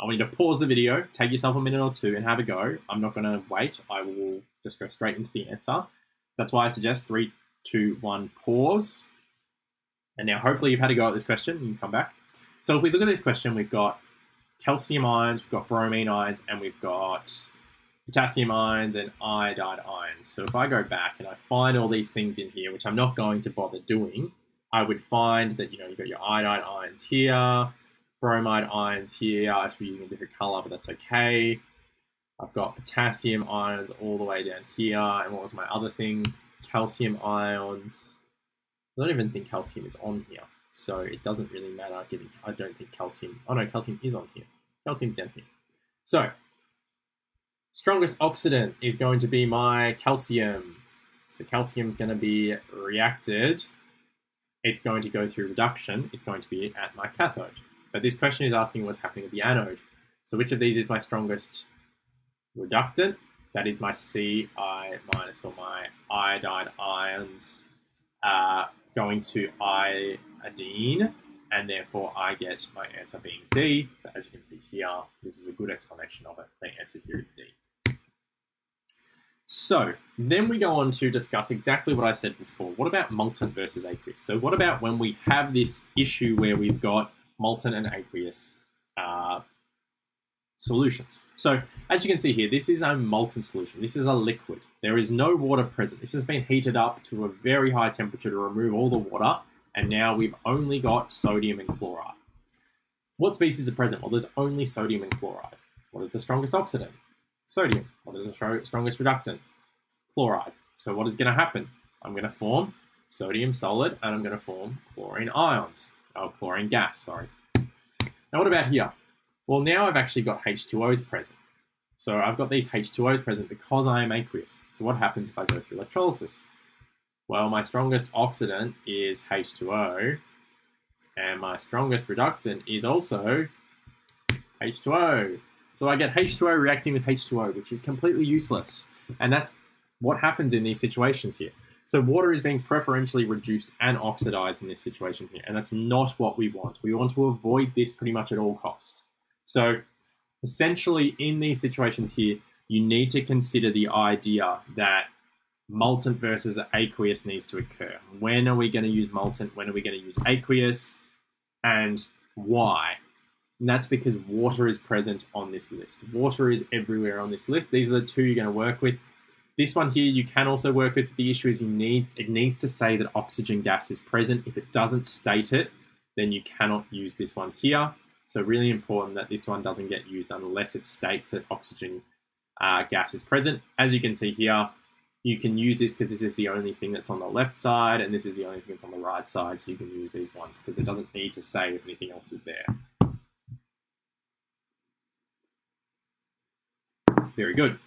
I want you to pause the video, take yourself a minute or two and have a go. I'm not going to wait. I will just go straight into the answer. That's why I suggest three, two, one, pause. And now hopefully you've had a go at this question. You can come back. So if we look at this question, we've got calcium ions, we've got bromine ions, and we've got potassium ions and iodide ions. So if I go back and I find all these things in here, which I'm not going to bother doing, I would find that, you know, you've got your iodide ions here, bromide ions here. I should be using a different color, but that's okay. I've got potassium ions all the way down here. And what was my other thing? Calcium ions. I don't even think calcium is on here. So it doesn't really matter I don't think calcium, oh no, calcium is on here. Calcium down here. So strongest oxidant is going to be my calcium. So calcium is going to be reacted. It's going to go through reduction. It's going to be at my cathode. But this question is asking what's happening at the anode. So which of these is my strongest reductant? That is my Ci minus or my iodide ions uh, going to iodine, and therefore I get my answer being D. So as you can see here, this is a good explanation of it. The answer here is D. So then we go on to discuss exactly what I said before. What about molten versus aqueous? So what about when we have this issue where we've got molten and aqueous uh, solutions? So as you can see here, this is a molten solution. This is a liquid. There is no water present. This has been heated up to a very high temperature to remove all the water, and now we've only got sodium and chloride. What species are present? Well, there's only sodium and chloride. What is the strongest oxidant? Sodium. What is the strongest reductant? Chloride. So what is going to happen? I'm going to form sodium solid, and I'm going to form chlorine ions. Oh, chlorine gas, sorry. Now what about here? Well, now I've actually got H2Os present. So I've got these H2Os present because I am aqueous. So what happens if I go through electrolysis? Well, my strongest oxidant is H2O, and my strongest reductant is also H2O. So I get H2O reacting with H2O, which is completely useless. And that's what happens in these situations here. So water is being preferentially reduced and oxidized in this situation here, and that's not what we want. We want to avoid this pretty much at all cost. So essentially in these situations here, you need to consider the idea that molten versus aqueous needs to occur. When are we going to use molten? When are we going to use aqueous? And why? And that's because water is present on this list. Water is everywhere on this list. These are the two you're going to work with. This one here you can also work with. The issue is you need it needs to say that oxygen gas is present. If it doesn't state it, then you cannot use this one here. So really important that this one doesn't get used unless it states that oxygen uh, gas is present. As you can see here, you can use this because this is the only thing that's on the left side and this is the only thing that's on the right side. So you can use these ones because it doesn't need to say if anything else is there. Very good.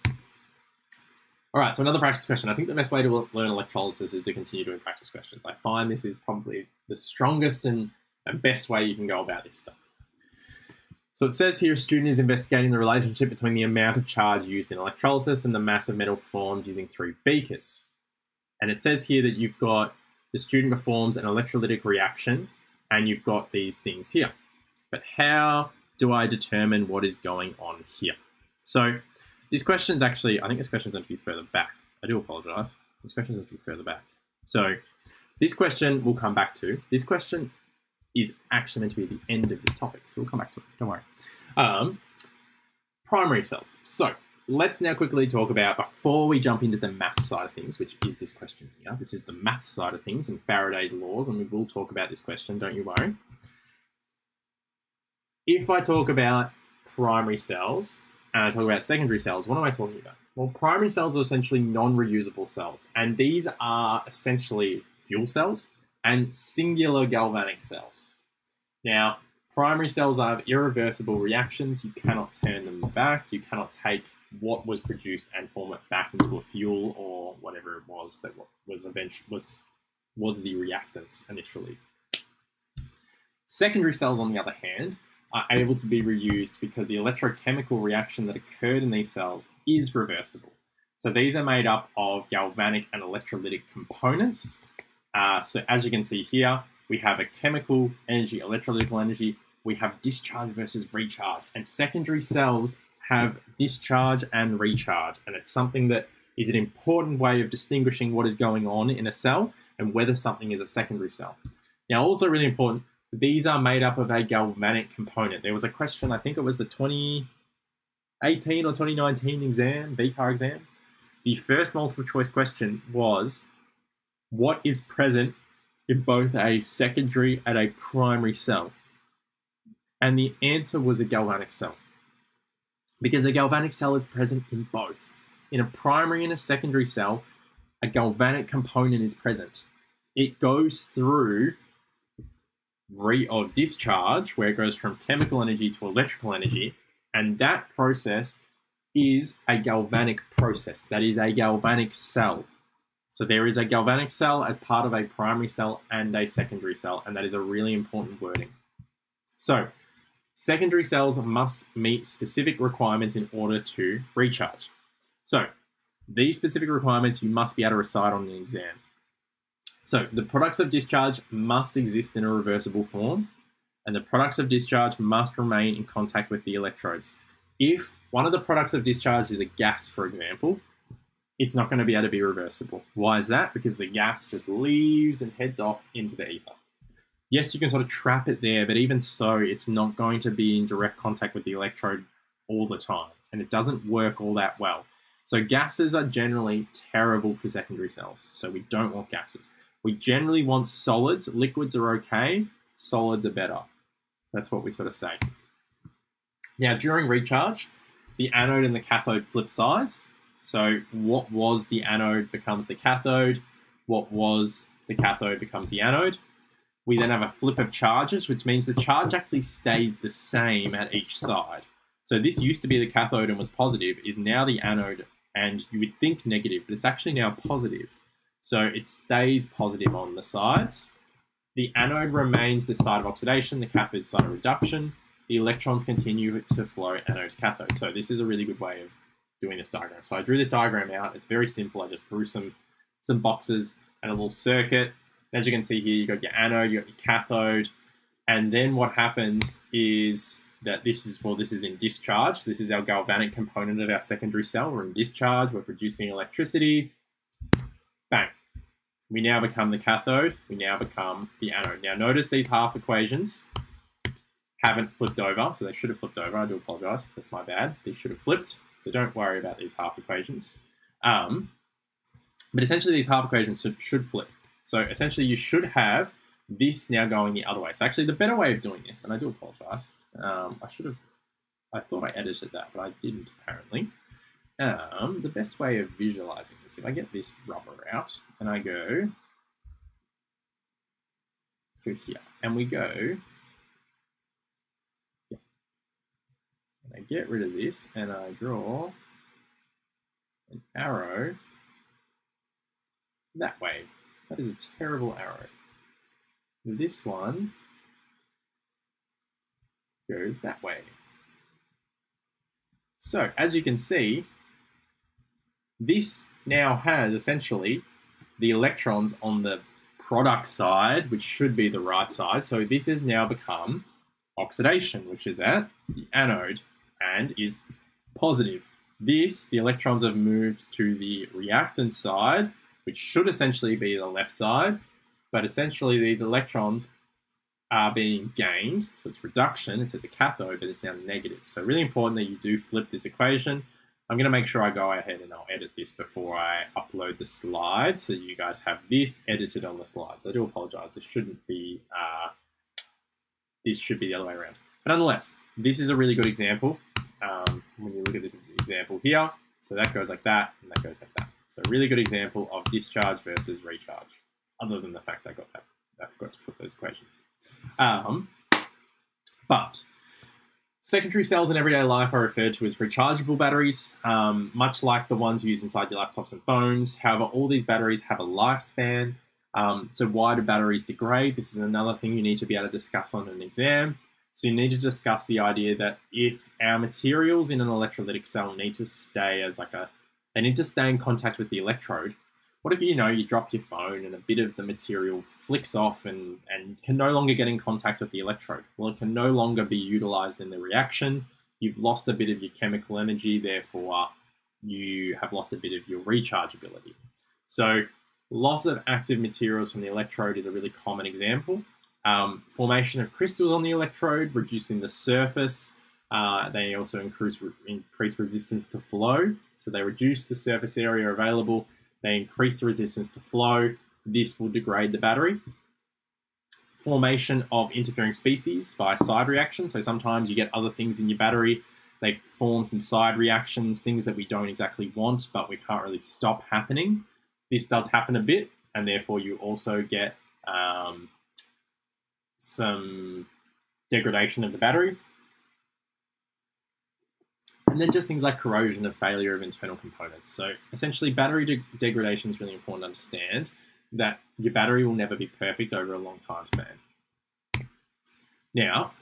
All right, so another practice question. I think the best way to learn electrolysis is to continue doing practice questions. I find this is probably the strongest and, and best way you can go about this stuff. So it says here a student is investigating the relationship between the amount of charge used in electrolysis and the mass of metal formed using three beakers. And it says here that you've got the student performs an electrolytic reaction and you've got these things here. But how do I determine what is going on here? So this question's actually, I think this question's going to be further back. I do apologize. This question's going to be further back. So this question we'll come back to. This question is actually meant to be the end of this topic, so we'll come back to it. Don't worry. Um, primary cells. So let's now quickly talk about, before we jump into the math side of things, which is this question here. This is the math side of things and Faraday's laws, and we will talk about this question, don't you worry. If I talk about primary cells Uh, I talk about secondary cells, what am I talking about? Well, primary cells are essentially non-reusable cells, and these are essentially fuel cells and singular galvanic cells. Now, primary cells have irreversible reactions. You cannot turn them back. You cannot take what was produced and form it back into a fuel or whatever it was that was eventually was was the reactants initially. Secondary cells, on the other hand, are able to be reused because the electrochemical reaction that occurred in these cells is reversible. So these are made up of galvanic and electrolytic components uh, so as you can see here, we have a chemical energy, electrolytical energy, we have discharge versus recharge, and secondary cells have discharge and recharge, and it's something that is an important way of distinguishing what is going on in a cell and whether something is a secondary cell. Now, also really important, these are made up of a galvanic component. There was a question, I think it was the 2018 or 2019 exam, VCAA exam. The first multiple choice question was, what is present in both a secondary and a primary cell? And the answer was a galvanic cell. Because a galvanic cell is present in both. In a primary and a secondary cell, a galvanic component is present. It goes through re or discharge, where it goes from chemical energy to electrical energy, and that process is a galvanic process. That is a galvanic cell. So there is a galvanic cell as part of a primary cell and a secondary cell, and that is a really important wording. So secondary cells must meet specific requirements in order to recharge. So these specific requirements you must be able to recite on the exam. So the products of discharge must exist in a reversible form, and the products of discharge must remain in contact with the electrodes. If one of the products of discharge is a gas, for example, it's not going to be able to be reversible. Why is that? Because the gas just leaves and heads off into the ether. Yes, you can sort of trap it there, but even so, it's not going to be in direct contact with the electrode all the time, and it doesn't work all that well. So gases are generally terrible for secondary cells, so we don't want gases. We generally want solids. Liquids are okay. Solids are better. That's what we sort of say. Now, during recharge, the anode and the cathode flip sides. So what was the anode becomes the cathode. What was the cathode becomes the anode. We then have a flip of charges, which means the charge actually stays the same at each side. So this used to be the cathode and was positive, is now the anode, and you would think negative, but it's actually now positive. So it stays positive on the sides. The anode remains the side of oxidation, the cathode side of reduction. The electrons continue to flow anode to cathode. So this is a really good way of doing this diagram. So I drew this diagram out. It's very simple. I just drew some, some boxes and a little circuit. As you can see here, you've got your anode, you've got your cathode. And then what happens is that this is, well, this is in discharge. This is our galvanic component of our secondary cell. We're in discharge. We're producing electricity. We now become the cathode. We now become the anode. Now notice these half equations haven't flipped over. So they should have flipped over. I do apologize. That's my bad. They should have flipped. So don't worry about these half equations. Um, but essentially these half equations should, should flip. So essentially you should have this now going the other way. So actually the better way of doing this, and I do apologize, um, I should have, I thought I edited that, but I didn't apparently. Um, the best way of visualizing this, if I get this rubber out and I go, let's go here, and we go, and I get rid of this and I draw an arrow that way. That is a terrible arrow. This one goes that way. So, as you can see, this now has essentially the electrons on the product side, which should be the right side. So this has now become oxidation, which is at the anode and is positive. This, the electrons have moved to the reactant side, which should essentially be the left side, but essentially these electrons are being gained. So it's reduction, it's at the cathode, but it's now negative. So really important that you do flip this equation. I'm going to make sure I go ahead and I'll edit this before I upload the slides so you guys have this edited on the slides. I do apologize. This shouldn't be, uh, this should be the other way around. But nonetheless, this is a really good example. Um, when you look at this example here, so that goes like that and that goes like that. So a really good example of discharge versus recharge, other than the fact I got that. I forgot to put those equations. Um, but Secondary cells in everyday life are referred to as rechargeable batteries, um, much like the ones used inside your laptops and phones. However, all these batteries have a lifespan. Um, so why do batteries degrade? This is another thing you need to be able to discuss on an exam. So you need to discuss the idea that if our materials in an electrolytic cell need to stay as like a, they need to stay in contact with the electrode, what if you know you drop your phone and a bit of the material flicks off and, and can no longer get in contact with the electrode? Well, it can no longer be utilized in the reaction. You've lost a bit of your chemical energy, therefore you have lost a bit of your rechargeability. So loss of active materials from the electrode is a really common example. Um, formation of crystals on the electrode, reducing the surface. Uh, they also increase, increase resistance to flow. So they reduce the surface area available. They increase the resistance to flow. This will degrade the battery. Formation of interfering species by side reaction. So sometimes you get other things in your battery. They form some side reactions, things that we don't exactly want, but we can't really stop happening. This does happen a bit, and therefore you also get um, some degradation of the battery. And then just things like corrosion and failure of internal components. So essentially, battery de degradation is really important to understand that your battery will never be perfect over a long time span. Now,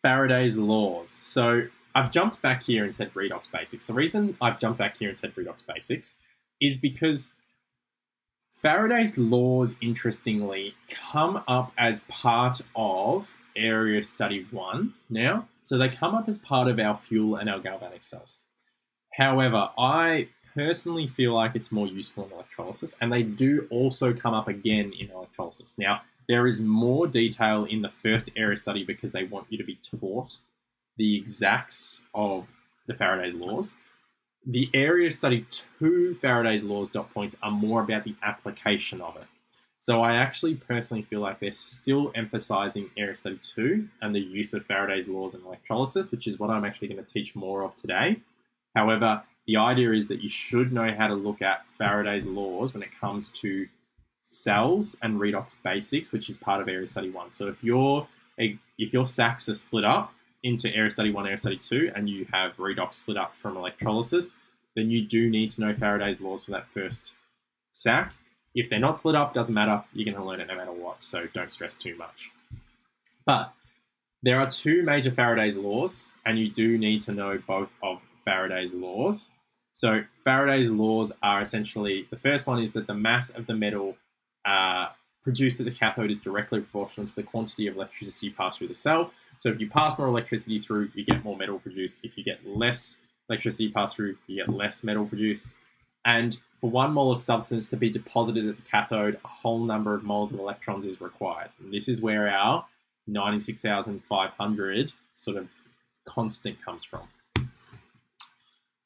Faraday's laws. So I've jumped back here and said redox basics. The reason I've jumped back here and said redox basics is because Faraday's laws, interestingly, come up as part of Area Study 1 now. So they come up as part of our fuel and our galvanic cells. However, I personally feel like it's more useful in electrolysis, and they do also come up again in electrolysis. Now, there is more detail in the first area study because they want you to be taught the exacts of the Faraday's laws. The area study two Faraday's laws dot points are more about the application of it. So I actually personally feel like they're still emphasizing area study two and the use of Faraday's laws and electrolysis, which is what I'm actually going to teach more of today. However, the idea is that you should know how to look at Faraday's laws when it comes to cells and redox basics, which is part of area study one. So if your if your SACs are split up, into area study one, area study two, and you have redox split up from electrolysis, then you do need to know Faraday's laws for that first SAC. If they're not split up, doesn't matter. You're going to learn it no matter what, so don't stress too much. But there are two major Faraday's laws, and you do need to know both of Faraday's laws. So Faraday's laws are essentially, the first one is that the mass of the metal uh, produced at the cathode is directly proportional to the quantity of electricity passed through the cell. So if you pass more electricity through, you get more metal produced. If you get less electricity passed through, you get less metal produced. And for one mole of substance to be deposited at the cathode, a whole number of moles of electrons is required. And this is where our 96,500 sort of constant comes from.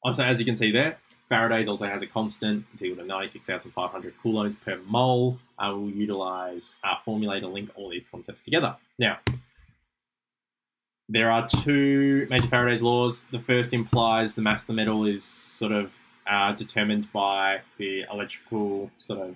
Also, as you can see there, Faraday's also has a constant, equal to 96,500 coulombs per mole. Uh, I will utilize uh, a formula to link all these concepts together. Now, there are two major Faraday's laws. The first implies the mass of the metal is sort of uh, determined by the electrical sort of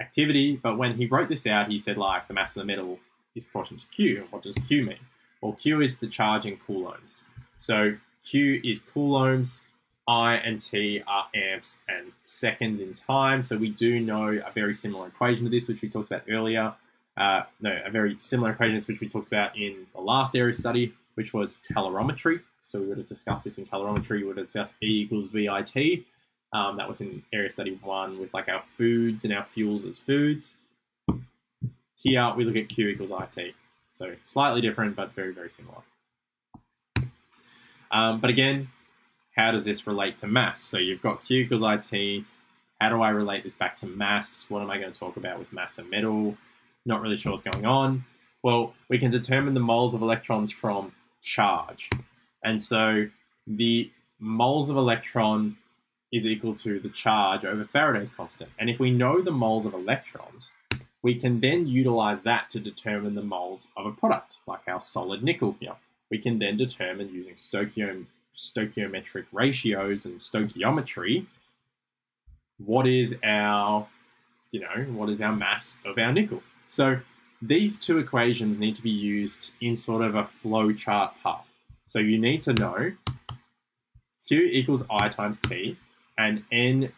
activity. But when he wrote this out, he said like the mass of the metal is proportional to Q. What does Q mean? Well, Q is the charge in coulombs. So Q is coulombs, I and T are amps and seconds in time. So we do know a very similar equation to this, which we talked about earlier. Uh, no, a very similar equation which we talked about in the last area study, which was calorimetry. So we would have discussed this in calorimetry. We would have discussed E equals VIT. Um, that was in area study one with like our foods and our fuels as foods. Here we look at Q equals IT. So slightly different, but very, very similar. Um, but again, how does this relate to mass? So you've got Q equals IT. How do I relate this back to mass? What am I going to talk about with mass and metal? Not really sure what's going on. Well, we can determine the moles of electrons from charge. And so the moles of electron is equal to the charge over Faraday's constant. And if we know the moles of electrons, we can then utilize that to determine the moles of a product, like our solid nickel here. We can then determine using stoichio stoichiometric ratios and stoichiometry what is our, you know, what is our mass of our nickel. So these two equations need to be used in sort of a flow chart path. So you need to know Q equals I times T, and N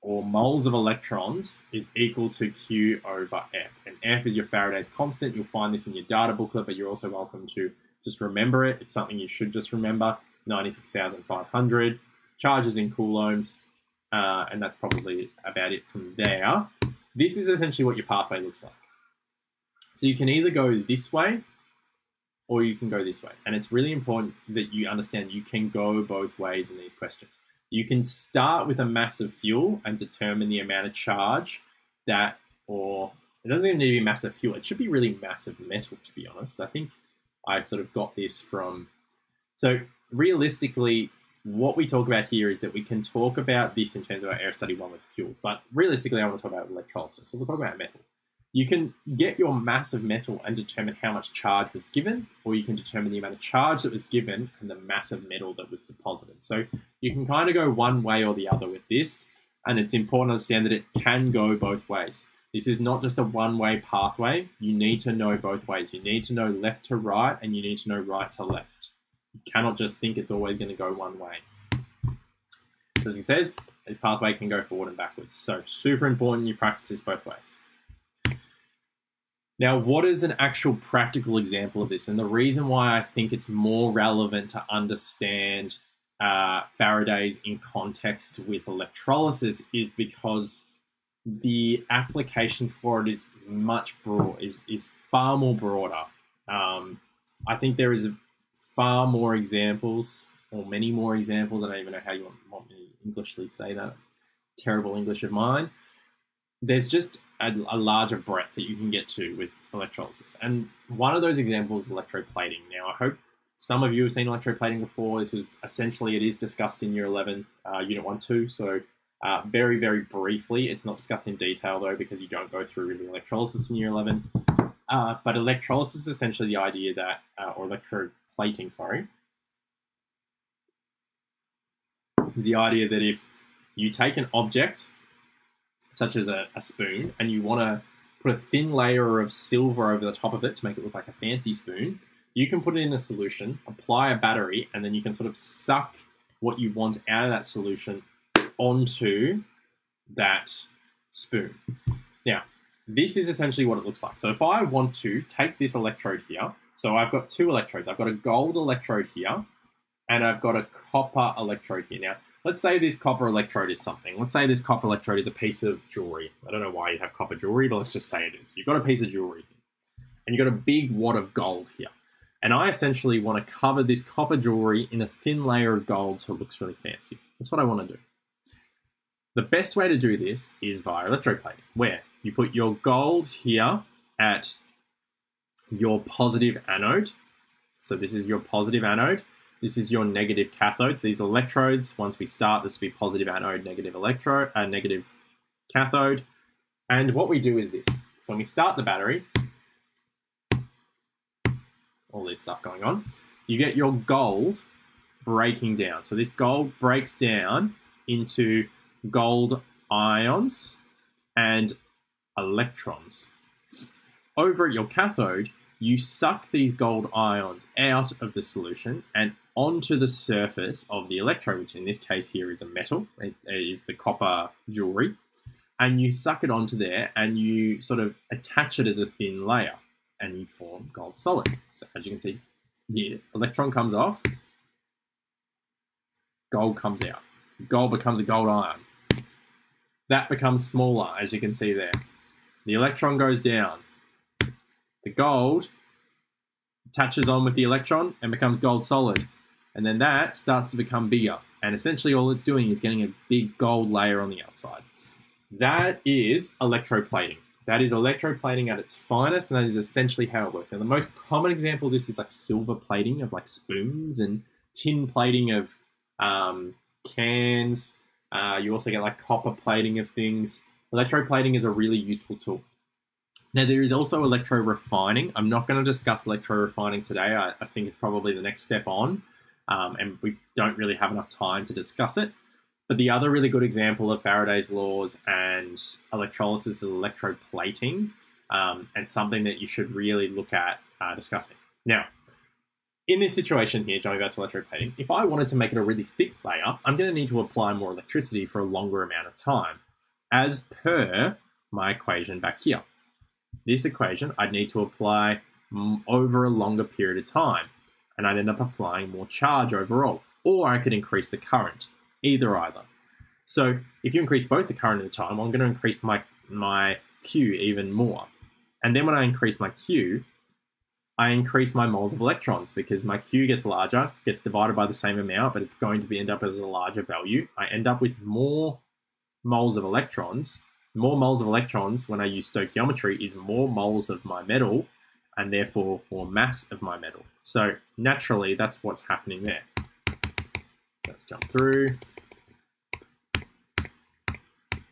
or moles of electrons is equal to Q over F. And F is your Faraday's constant. You'll find this in your data booklet, but you're also welcome to just remember it. It's something you should just remember. 96,500. Charges in coulombs, uh, and that's probably about it from there. This is essentially what your pathway looks like. So you can either go this way or you can go this way. And it's really important that you understand you can go both ways in these questions. You can start with a mass of fuel and determine the amount of charge that, or it doesn't even need to be massive fuel. It should be really massive metal, to be honest. I think I sort of got this from. So realistically, what we talk about here is that we can talk about this in terms of our air study one with fuels, but realistically, I want to talk about electrolysis. So we'll talk about metal. You can get your mass of metal and determine how much charge was given, or you can determine the amount of charge that was given and the mass of metal that was deposited. So you can kind of go one way or the other with this, and it's important to understand that it can go both ways. This is not just a one-way pathway. You need to know both ways. You need to know left to right, and you need to know right to left. You cannot just think it's always going to go one way. So as he says, this pathway can go forward and backwards. So super important you practice this both ways. Now, what is an actual practical example of this? And the reason why I think it's more relevant to understand uh, Faraday's in context with electrolysis is because the application for it is much broad, is, is far more broader. Um, I think there is far more examples, or many more examples. I don't even know how you want, want me to Englishly say that. Terrible English of mine. There's just a, a, larger breadth that you can get to with electrolysis. And one of those examples is electroplating. Now, I hope some of you have seen electroplating before. This was essentially, it is discussed in Year 11, uh, Unit 1, 2. So uh, very, very briefly. It's not discussed in detail, though, because you don't go through really electrolysis in Year 11. Uh, but electrolysis is essentially the idea that, uh, or electroplating, sorry, is the idea that if you take an object such as a, a spoon, and you want to put a thin layer of silver over the top of it to make it look like a fancy spoon, you can put it in a solution, apply a battery, and then you can sort of suck what you want out of that solution onto that spoon. Now, this is essentially what it looks like. So if I want to take this electrode here, so I've got two electrodes. I've got a gold electrode here, and I've got a copper electrode here. Now, let's say this copper electrode is something. Let's say this copper electrode is a piece of jewelry. I don't know why you have copper jewelry, but let's just say it is. You've got a piece of jewelry and you've got a big wad of gold here. And I essentially want to cover this copper jewelry in a thin layer of gold so it looks really fancy. That's what I want to do. The best way to do this is via electroplating, where you put your gold here at your positive anode. So this is your positive anode. This is your negative cathodes. These electrodes, once we start, this will be positive anode, negative electrode, uh, negative cathode. And what we do is this. So when we start the battery, all this stuff going on, you get your gold breaking down. So this gold breaks down into gold ions and electrons. Over at your cathode, you suck these gold ions out of the solution and onto the surface of the electrode, which in this case here is a metal, it is the copper jewelry, and you suck it onto there and you sort of attach it as a thin layer and you form gold solid. So as you can see here, electron comes off, gold comes out. Gold becomes a gold ion. That becomes smaller, as you can see there. The electron goes down. The gold attaches on with the electron and becomes gold solid. And then that starts to become bigger. And essentially all it's doing is getting a big gold layer on the outside. That is electroplating. That is electroplating at its finest, and that is essentially how it works. And the most common example of this is like silver plating of like spoons and tin plating of um, cans. Uh, you also get like copper plating of things. Electroplating is a really useful tool. Now, there is also electro refining. I'm not going to discuss electro refining today. I, I think it's probably the next step on um, and we don't really have enough time to discuss it. But the other really good example of Faraday's laws and electrolysis is electroplating, um, and something that you should really look at uh, discussing. Now, in this situation here, going back to electroplating, if I wanted to make it a really thick layer, I'm going to need to apply more electricity for a longer amount of time, as per my equation back here. This equation, I'd need to apply over a longer period of time and I'd end up applying more charge overall. Or I could increase the current, either either. So if you increase both the current and the time, I'm going to increase my, my Q even more. And then when I increase my Q, I increase my moles of electrons because my Q gets larger, gets divided by the same amount, but it's going to be end up as a larger value. I end up with more moles of electrons more moles of electrons when I use stoichiometry is more moles of my metal and therefore more mass of my metal. So naturally, that's what's happening there. Let's jump through.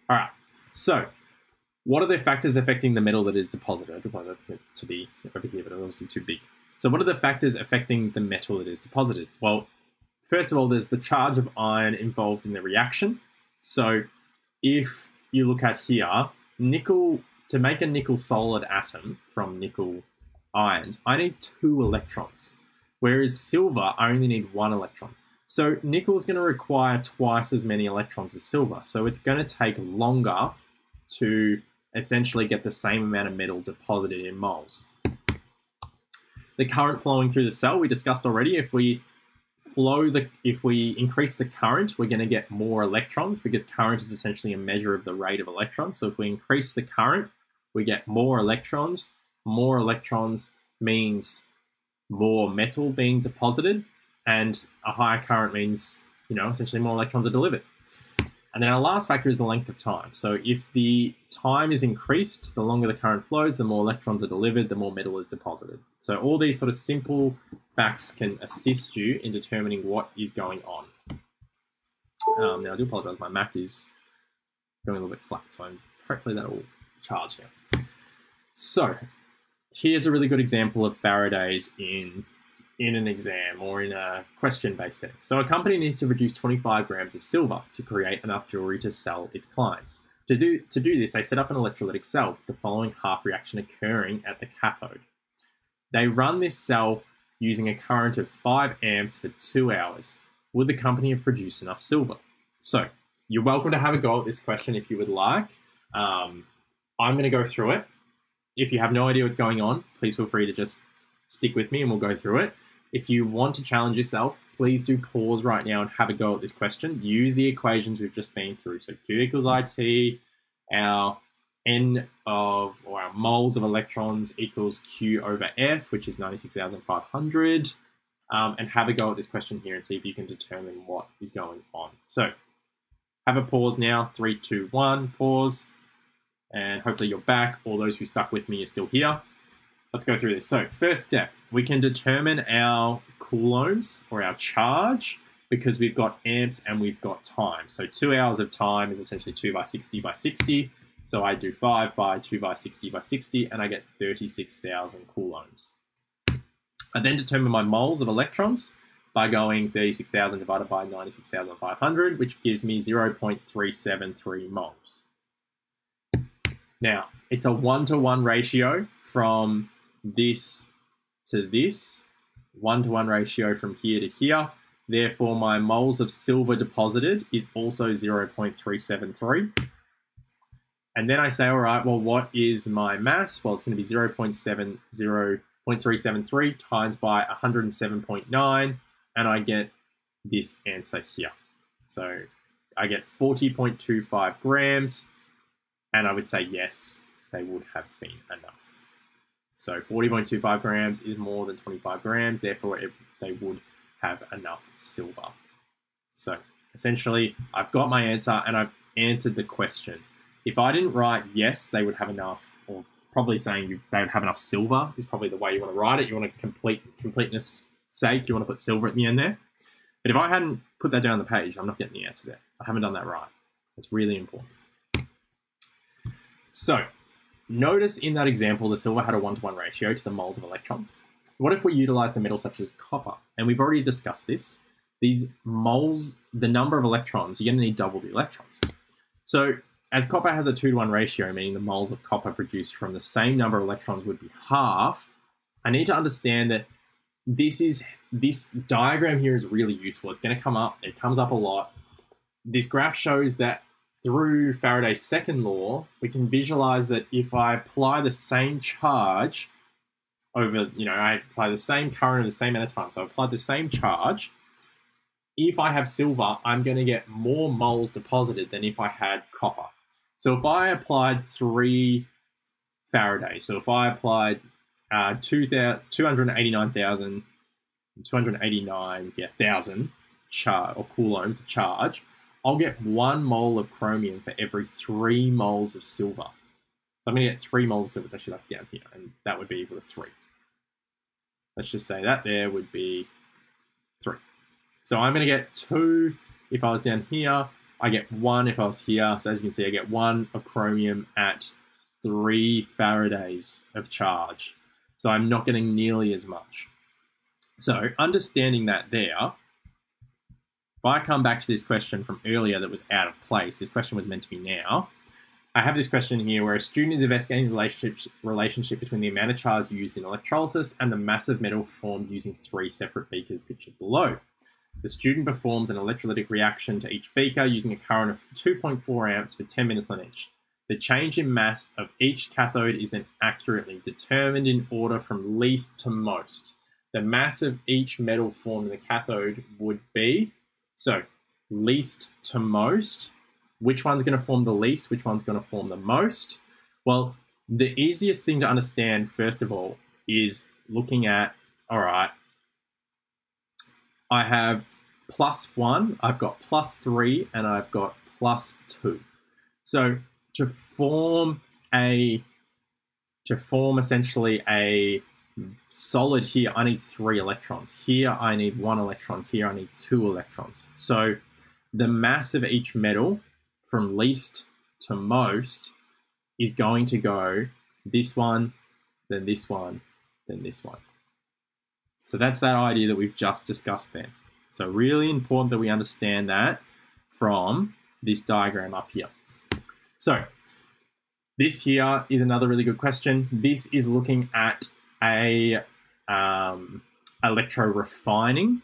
All right, so what are the factors affecting the metal that is deposited? I don't want it to be over here, but it's obviously too big. So what are the factors affecting the metal that is deposited? Well, first of all, there's the charge of ion involved in the reaction. So if you look at here, nickel, to make a nickel solid atom from nickel ions, I need two electrons. Whereas silver, I only need one electron. So nickel is going to require twice as many electrons as silver. So it's going to take longer to essentially get the same amount of metal deposited in moles. The current flowing through the cell, we discussed already, if we flow the, if we increase the current, we're going to get more electrons because current is essentially a measure of the rate of electrons. So if we increase the current, we get more electrons. More electrons means more metal being deposited, and a higher current means, you know, essentially more electrons are delivered. And then our last factor is the length of time. So if the time is increased, the longer the current flows, the more electrons are delivered, the more metal is deposited. So all these sort of simple facts can assist you in determining what is going on. Um, now I do apologize, my Mac is going a little bit flat, so I'm, hopefully that'll charge now. So here's a really good example of Faraday's in in an exam or in a question-based setting. So a company needs to produce 25 grams of silver to create enough jewelry to sell its clients. To do, to do this, they set up an electrolytic cell with the following half reaction occurring at the cathode. They run this cell using a current of 5 amps for 2 hours. Would the company have produced enough silver? So, you're welcome to have a go at this question if you would like. Um, I'm going to go through it. If you have no idea what's going on, please feel free to just stick with me and we'll go through it. If you want to challenge yourself, please do pause right now and have a go at this question. Use the equations we've just been through. So Q equals IT, our N of, or our moles of electrons equals Q over F, which is 96,500. Um, and have a go at this question here and see if you can determine what is going on. So have a pause now, three, two, one, pause. And hopefully you're back. All those who stuck with me are still here. Let's go through this. So first step, we can determine our coulombs or our charge because we've got amps and we've got time. So two hours of time is essentially 2 by 60 by 60. So I do 5 by 2 by 60 by 60 and I get 36,000 coulombs. I then determine my moles of electrons by going 36,000 divided by 96,500, which gives me 0.373 moles. Now, it's a one-to-one ratio from this to this, one-to-one ratio from here to here. Therefore, my moles of silver deposited is also 0.373. And then I say, all right, well, what is my mass? Well, it's going to be 0.70.373 times by 107.9, and I get this answer here. So I get 40.25 grams, and I would say yes, they would have been enough. So 40.25 grams is more than 25 grams, therefore it, they would have enough silver. So essentially, I've got my answer and I've answered the question. If I didn't write yes, they would have enough, or probably saying you, they would have enough silver is probably the way you want to write it. You want to complete completeness sake, you want to put silver at the end there. But if I hadn't put that down the page, I'm not getting the answer there. I haven't done that right. It's really important. So Notice in that example, the silver had a one-to-one ratio to the moles of electrons. What if we utilized a metal such as copper? And we've already discussed this. These moles, the number of electrons, you're going to need double the electrons. So as copper has a 2 to 1 ratio, meaning the moles of copper produced from the same number of electrons would be half, I need to understand that this is this diagram here is really useful. It's going to come up, it comes up a lot. This graph shows that through Faraday's second law, we can visualize that if I apply the same charge over, you know, I apply the same current at the same amount of time, so I apply the same charge, if I have silver, I'm going to get more moles deposited than if I had copper. So if I applied three Faraday, so if I applied uh, 289,000, 289 yeah, thousand char or coulombs charge, I'll get one mole of chromium for every three moles of silver. So I'm going to get three moles of silver. It's actually like down here, and that would be equal to three. Let's just say that there would be three. So I'm going to get two if I was down here. I get one if I was here. So as you can see, I get one of chromium at three Faradays of charge. So I'm not getting nearly as much. So understanding that there, if I come back to this question from earlier that was out of place, this question was meant to be now. I have this question here where a student is investigating the relationship, relationship between the amount of charge used in electrolysis and the mass of metal formed using three separate beakers pictured below. The student performs an electrolytic reaction to each beaker using a current of 2.4 amps for 10 minutes on each. The change in mass of each cathode is then accurately determined in order from least to most. The mass of each metal formed in the cathode would be, so least to most, which one's going to form the least, which one's going to form the most? Well, the easiest thing to understand, first of all, is looking at, all right, I have plus one, I've got plus three, and I've got plus two. So to form a to form essentially a solid here, I need three electrons. Here, I need one electron. Here, I need two electrons. So the mass of each metal from least to most is going to go this one, then this one, then this one. So that's that idea that we've just discussed then. So really important that we understand that from this diagram up here. So this here is another really good question. This is looking at a um, electro refining,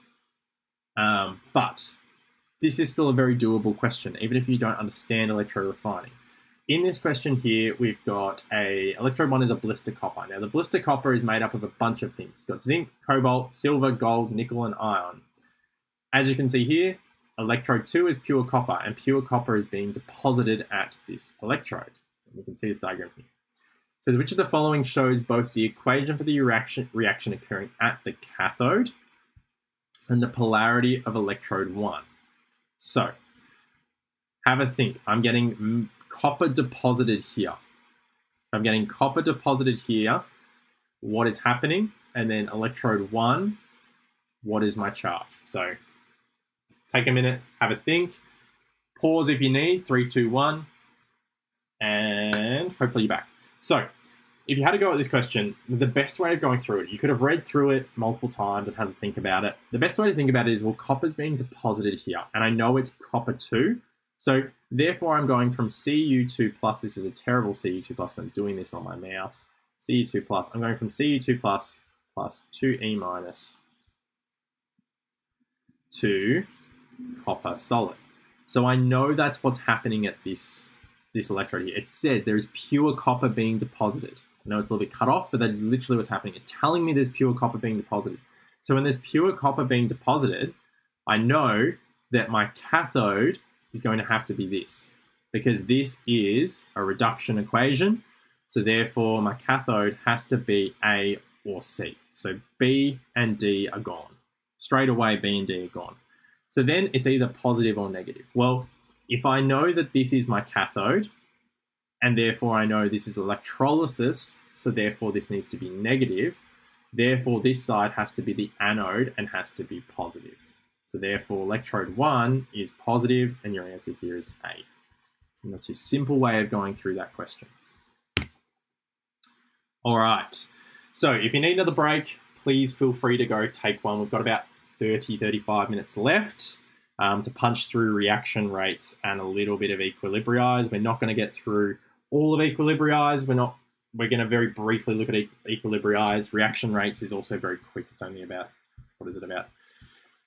um, but this is still a very doable question, even if you don't understand electro refining. In this question here, we've got a electrode one is a blister copper. Now the blister copper is made up of a bunch of things. It's got zinc, cobalt, silver, gold, nickel, and iron. As you can see here, electrode 2 is pure copper, and pure copper is being deposited at this electrode. You can see this diagram here. Says, which of the following shows both the equation for the reaction, reaction occurring at the cathode and the polarity of electrode 1? So, have a think. I'm getting copper deposited here. I'm getting copper deposited here. What is happening? And then electrode 1, what is my charge? So, take a minute, have a think. Pause if you need. Three, two, one and hopefully you're back. So, if you had to go at this question, the best way of going through it, you could have read through it multiple times and had to think about it. The best way to think about it is, well, copper's being deposited here, and I know it's copper 2, so therefore I'm going from Cu2 plus, this is a terrible Cu2 plus, I'm doing this on my mouse, Cu2 plus, I'm going from Cu2 plus plus 2E minus to copper solid. So I know that's what's happening at this this electrode here. It says there is pure copper being deposited. I know it's a little bit cut off, but that is literally what's happening. It's telling me there's pure copper being deposited. So when there's pure copper being deposited, I know that my cathode is going to have to be this because this is a reduction equation. So therefore my cathode has to be A or C. So B and D are gone. Straight away B and D are gone. So then it's either positive or negative. Well, if I know that this is my cathode, and therefore I know this is electrolysis, so therefore this needs to be negative, therefore this side has to be the anode and has to be positive. So therefore electrode 1 is positive and your answer here is A. And that's a simple way of going through that question. All right, so if you need another break, please feel free to go take one. We've got about 30, 35 minutes left um, to punch through reaction rates and a little bit of equilibria. We're not going to get through all of equilibria. We're not. We're going to very briefly look at equilibria. Reaction rates is also very quick. It's only about what is it about?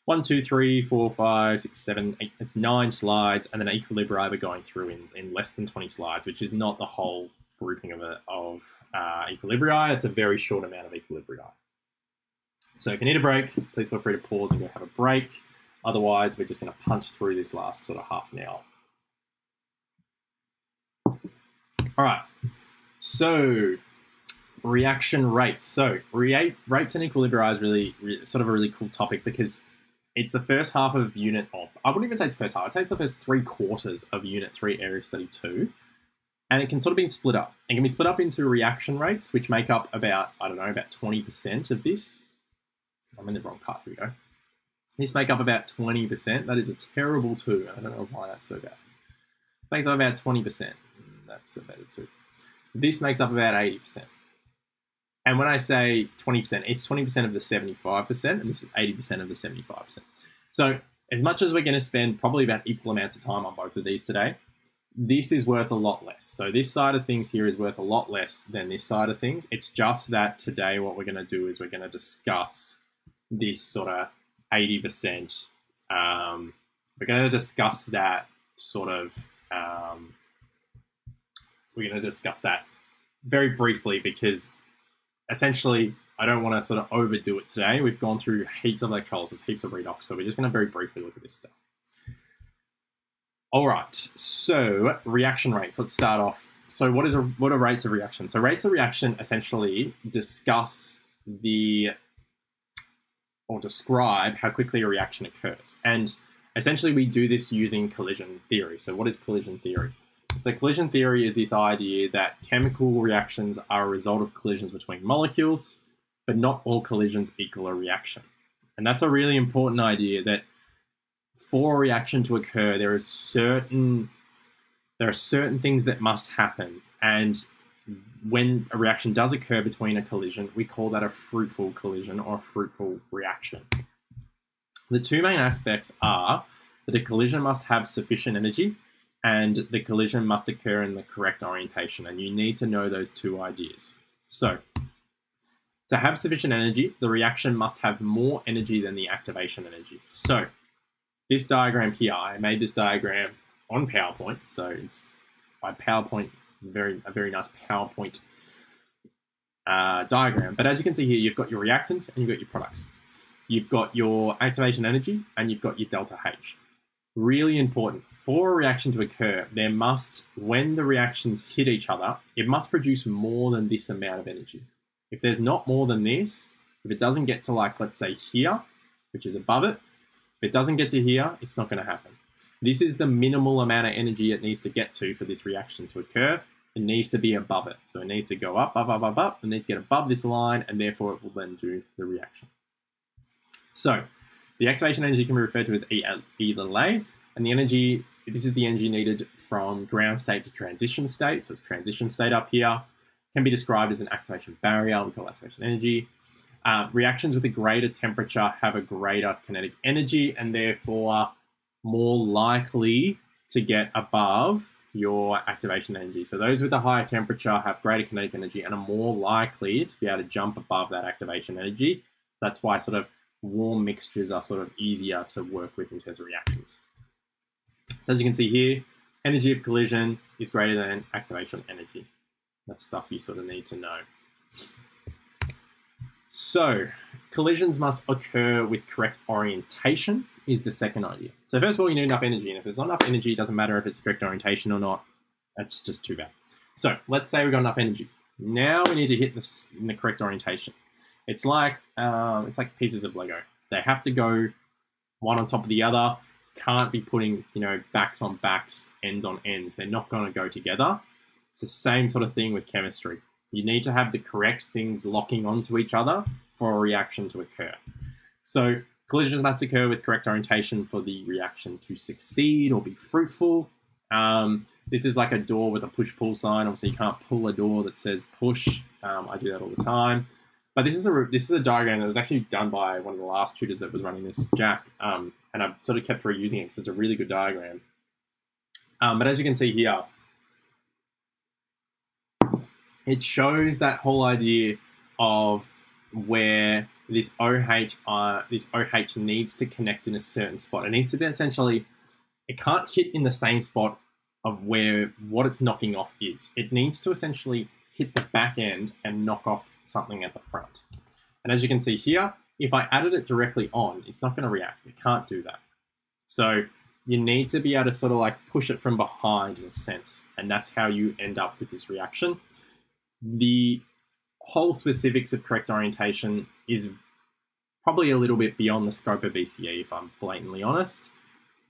One, two, three, four, five, six, seven, eight. It's nine slides, and then equilibria we're going through in, in less than 20 slides, which is not the whole grouping of, a, of uh, equilibria. It's a very short amount of equilibria. So if you need a break, please feel free to pause and go have a break. Otherwise, we're just going to punch through this last sort of half an hour. All right, so reaction rates. So rates and equilibria is really, sort of a really cool topic because it's the first half of unit, or I wouldn't even say it's the first half, I'd say it's the first three quarters of unit three area study two. And it can sort of be split up. It can be split up into reaction rates, which make up about, I don't know, about 20% of this. I'm in the wrong part, here we go. These make up about 20%. That is a terrible two. I don't know why that's so bad. Makes up about 20%. That's better two. This makes up about 80%. And when I say 20%, it's 20% of the 75%, and this is 80% of the 75%. So as much as we're going to spend probably about equal amounts of time on both of these today, this is worth a lot less. So this side of things here is worth a lot less than this side of things. It's just that today what we're going to do is we're going to discuss this sort of 80%. Um, we're going to discuss that sort of, um, we're going to discuss that very briefly because essentially, I don't want to sort of overdo it today. We've gone through heaps of electrolysis, heaps of redox, so we're just going to very briefly look at this stuff. All right, so reaction rates. Let's start off. So what is a, what are rates of reaction? So rates of reaction essentially discuss the or describe how quickly a reaction occurs. And essentially we do this using collision theory. So what is collision theory? So collision theory is this idea that chemical reactions are a result of collisions between molecules, but not all collisions equal a reaction. And that's a really important idea that for a reaction to occur, there is certain there are certain things that must happen. And when a reaction does occur between a collision, we call that a fruitful collision or a fruitful reaction. The two main aspects are that a collision must have sufficient energy and the collision must occur in the correct orientation. And you need to know those two ideas. So to have sufficient energy, the reaction must have more energy than the activation energy. So this diagram here, I made this diagram on PowerPoint. So it's my PowerPoint, very a very nice PowerPoint uh, diagram. But as you can see here, you've got your reactants and you've got your products. You've got your activation energy and you've got your delta H really important. For a reaction to occur, there must, when the reactions hit each other, it must produce more than this amount of energy. If there's not more than this, if it doesn't get to like, let's say here, which is above it, if it doesn't get to here, it's not going to happen. This is the minimal amount of energy it needs to get to for this reaction to occur. It needs to be above it. So it needs to go up, up, up, up, up. It needs to get above this line, and therefore it will then do the reaction. So the activation energy can be referred to as either lay, and the energy, this is the energy needed from ground state to transition state, so it's transition state up here, can be described as an activation barrier, we call activation energy. Uh, reactions with a greater temperature have a greater kinetic energy and therefore more likely to get above your activation energy. So those with a higher temperature have greater kinetic energy and are more likely to be able to jump above that activation energy. That's why sort of warm mixtures are sort of easier to work with in terms of reactions. So as you can see here, energy of collision is greater than activation energy. That's stuff you sort of need to know. So collisions must occur with correct orientation is the second idea. So first of all, you need enough energy. And if there's not enough energy, it doesn't matter if it's correct orientation or not. That's just too bad. So let's say we've got enough energy. Now we need to hit this in the correct orientation. It's like um, it's like pieces of Lego. They have to go one on top of the other. Can't be putting you know backs on backs, ends on ends. They're not going to go together. It's the same sort of thing with chemistry. You need to have the correct things locking onto each other for a reaction to occur. So collisions must occur with correct orientation for the reaction to succeed or be fruitful. Um, this is like a door with a push-pull sign. Obviously, you can't pull a door that says push. Um, I do that all the time. But this is a this is a diagram that was actually done by one of the last tutors that was running this, Jack, um, and I've sort of kept reusing it because it's a really good diagram. Um, but as you can see here, it shows that whole idea of where this OH uh, this OH needs to connect in a certain spot. It needs to be essentially, it can't hit in the same spot of where what it's knocking off is. It needs to essentially hit the back end and knock off something at the front. And as you can see here, if I added it directly on, it's not going to react. It can't do that. So you need to be able to sort of like push it from behind in a sense. And that's how you end up with this reaction. The whole specifics of correct orientation is probably a little bit beyond the scope of VCE, if I'm blatantly honest.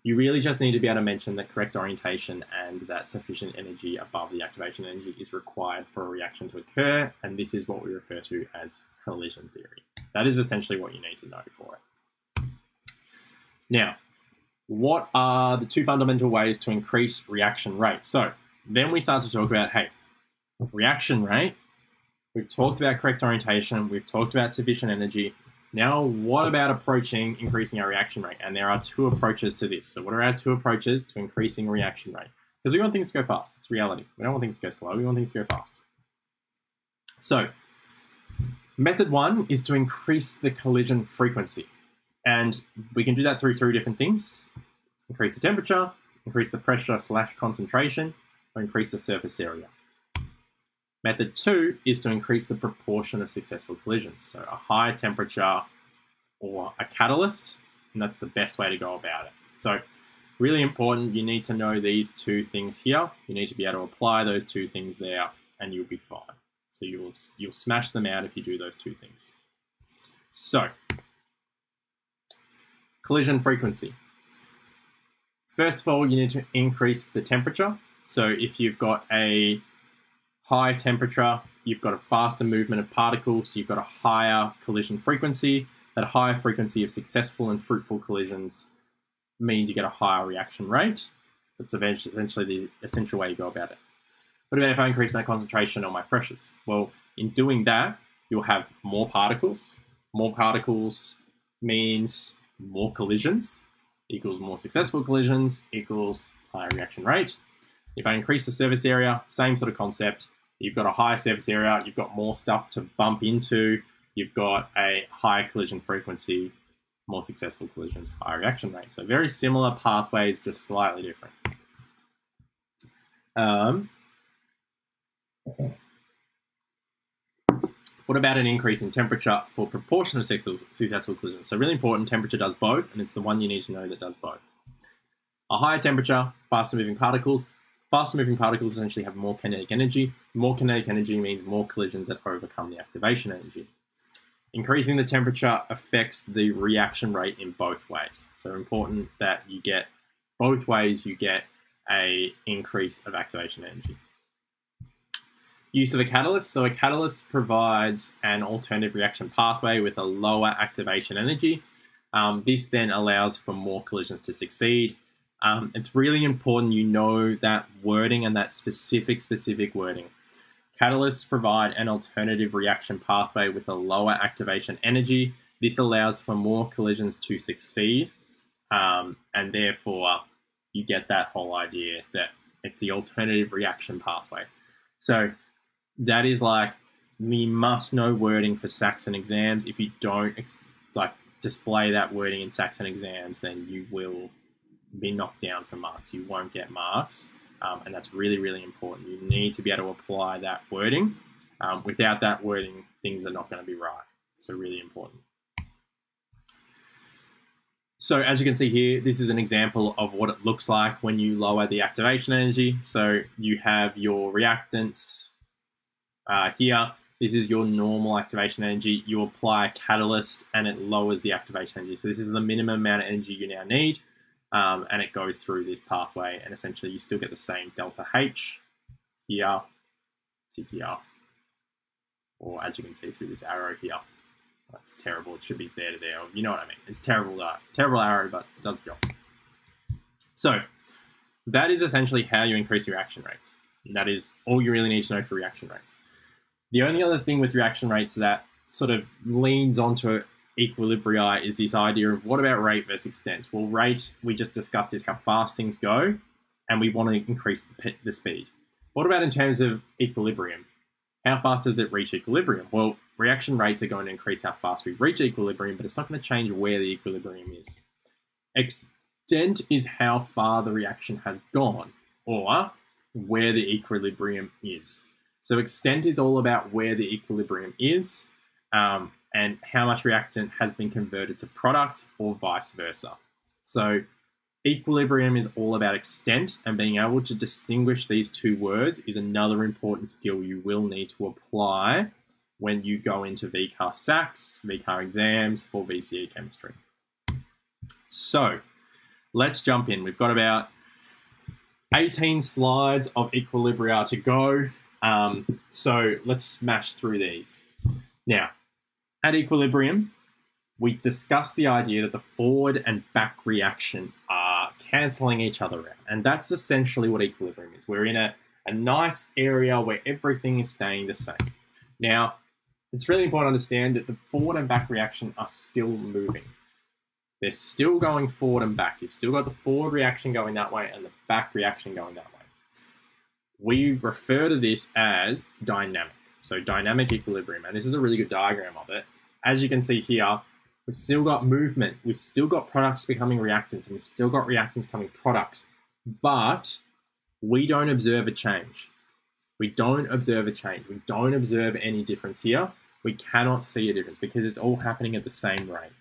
You really just need to be able to mention that correct orientation and that sufficient energy above the activation energy is required for a reaction to occur, and this is what we refer to as collision theory. That is essentially what you need to know for it. Now, what are the two fundamental ways to increase reaction rate? So then we start to talk about, hey, reaction rate, we've talked about correct orientation, we've talked about sufficient energy, now, what about approaching increasing our reaction rate? And there are two approaches to this. So what are our two approaches to increasing reaction rate? Because we want things to go fast. It's reality. We don't want things to go slow. We want things to go fast. So method one is to increase the collision frequency. And we can do that through three different things. Increase the temperature, increase the pressure slash concentration, or increase the surface area. Method two is to increase the proportion of successful collisions. So a high temperature or a catalyst, and that's the best way to go about it. So really important, you need to know these two things here. You need to be able to apply those two things there and you'll be fine. So you'll, you'll smash them out if you do those two things. So, collision frequency. First of all, you need to increase the temperature. So if you've got a high temperature, you've got a faster movement of particles, so you've got a higher collision frequency. That higher frequency of successful and fruitful collisions means you get a higher reaction rate. That's eventually the essential way you go about it. What about if I increase my concentration or my pressures? Well, in doing that, you'll have more particles. More particles means more collisions equals more successful collisions equals higher reaction rate. If I increase the surface area, same sort of concept, You've got a higher surface area, you've got more stuff to bump into, you've got a higher collision frequency, more successful collisions, higher reaction rate. So very similar pathways, just slightly different. Um, what about an increase in temperature for proportion of successful collisions? So really important, temperature does both, and it's the one you need to know that does both. A higher temperature, faster moving particles, Faster moving particles essentially have more kinetic energy. More kinetic energy means more collisions that overcome the activation energy. Increasing the temperature affects the reaction rate in both ways. So important that you get both ways you get a increase of activation energy. Use of a catalyst. So a catalyst provides an alternative reaction pathway with a lower activation energy. Um, this then allows for more collisions to succeed um, it's really important you know that wording and that specific, specific wording. Catalysts provide an alternative reaction pathway with a lower activation energy. This allows for more collisions to succeed, um, and therefore you get that whole idea that it's the alternative reaction pathway. So that is like we must know wording for SACs and exams. If you don't like display that wording in SACs and exams, then you will be knocked down for marks. You won't get marks, um, and that's really, really important. You need to be able to apply that wording. Um, without that wording, things are not going to be right. So, really important. So, as you can see here, this is an example of what it looks like when you lower the activation energy. So, you have your reactants uh, here. This is your normal activation energy. You apply a catalyst and it lowers the activation energy. So, this is the minimum amount of energy you now need um, and it goes through this pathway, and essentially you still get the same delta H here to here, or as you can see through this arrow here. That's terrible. It should be there to there. You know what I mean. It's terrible, uh, terrible arrow, but it does the job. So that is essentially how you increase your reaction rates. That is all you really need to know for reaction rates. The only other thing with reaction rates that sort of leans onto equilibria is this idea of what about rate versus extent? Well, rate, we just discussed, is how fast things go, and we want to increase the, the speed. What about in terms of equilibrium? How fast does it reach equilibrium? Well, reaction rates are going to increase how fast we reach equilibrium, but it's not going to change where the equilibrium is. Extent is how far the reaction has gone, or where the equilibrium is. So extent is all about where the equilibrium is. Um, and how much reactant has been converted to product or vice versa. So equilibrium is all about extent and being able to distinguish these two words is another important skill you will need to apply when you go into VCAA SACs, VCAA exams for VCE chemistry. So let's jump in. We've got about 18 slides of equilibria to go. Um, so let's smash through these. Now, at equilibrium, we discuss the idea that the forward and back reaction are cancelling each other out. And that's essentially what equilibrium is. We're in a, a nice area where everything is staying the same. Now, it's really important to understand that the forward and back reaction are still moving. They're still going forward and back. You've still got the forward reaction going that way and the back reaction going that way. We refer to this as dynamic. So dynamic equilibrium. And this is a really good diagram of it. As you can see here, We've still got movement. We've still got products becoming reactants, and we've still got reactants coming products. But we don't observe a change. We don't observe a change. We don't observe any difference here. We cannot see a difference because it's all happening at the same rate.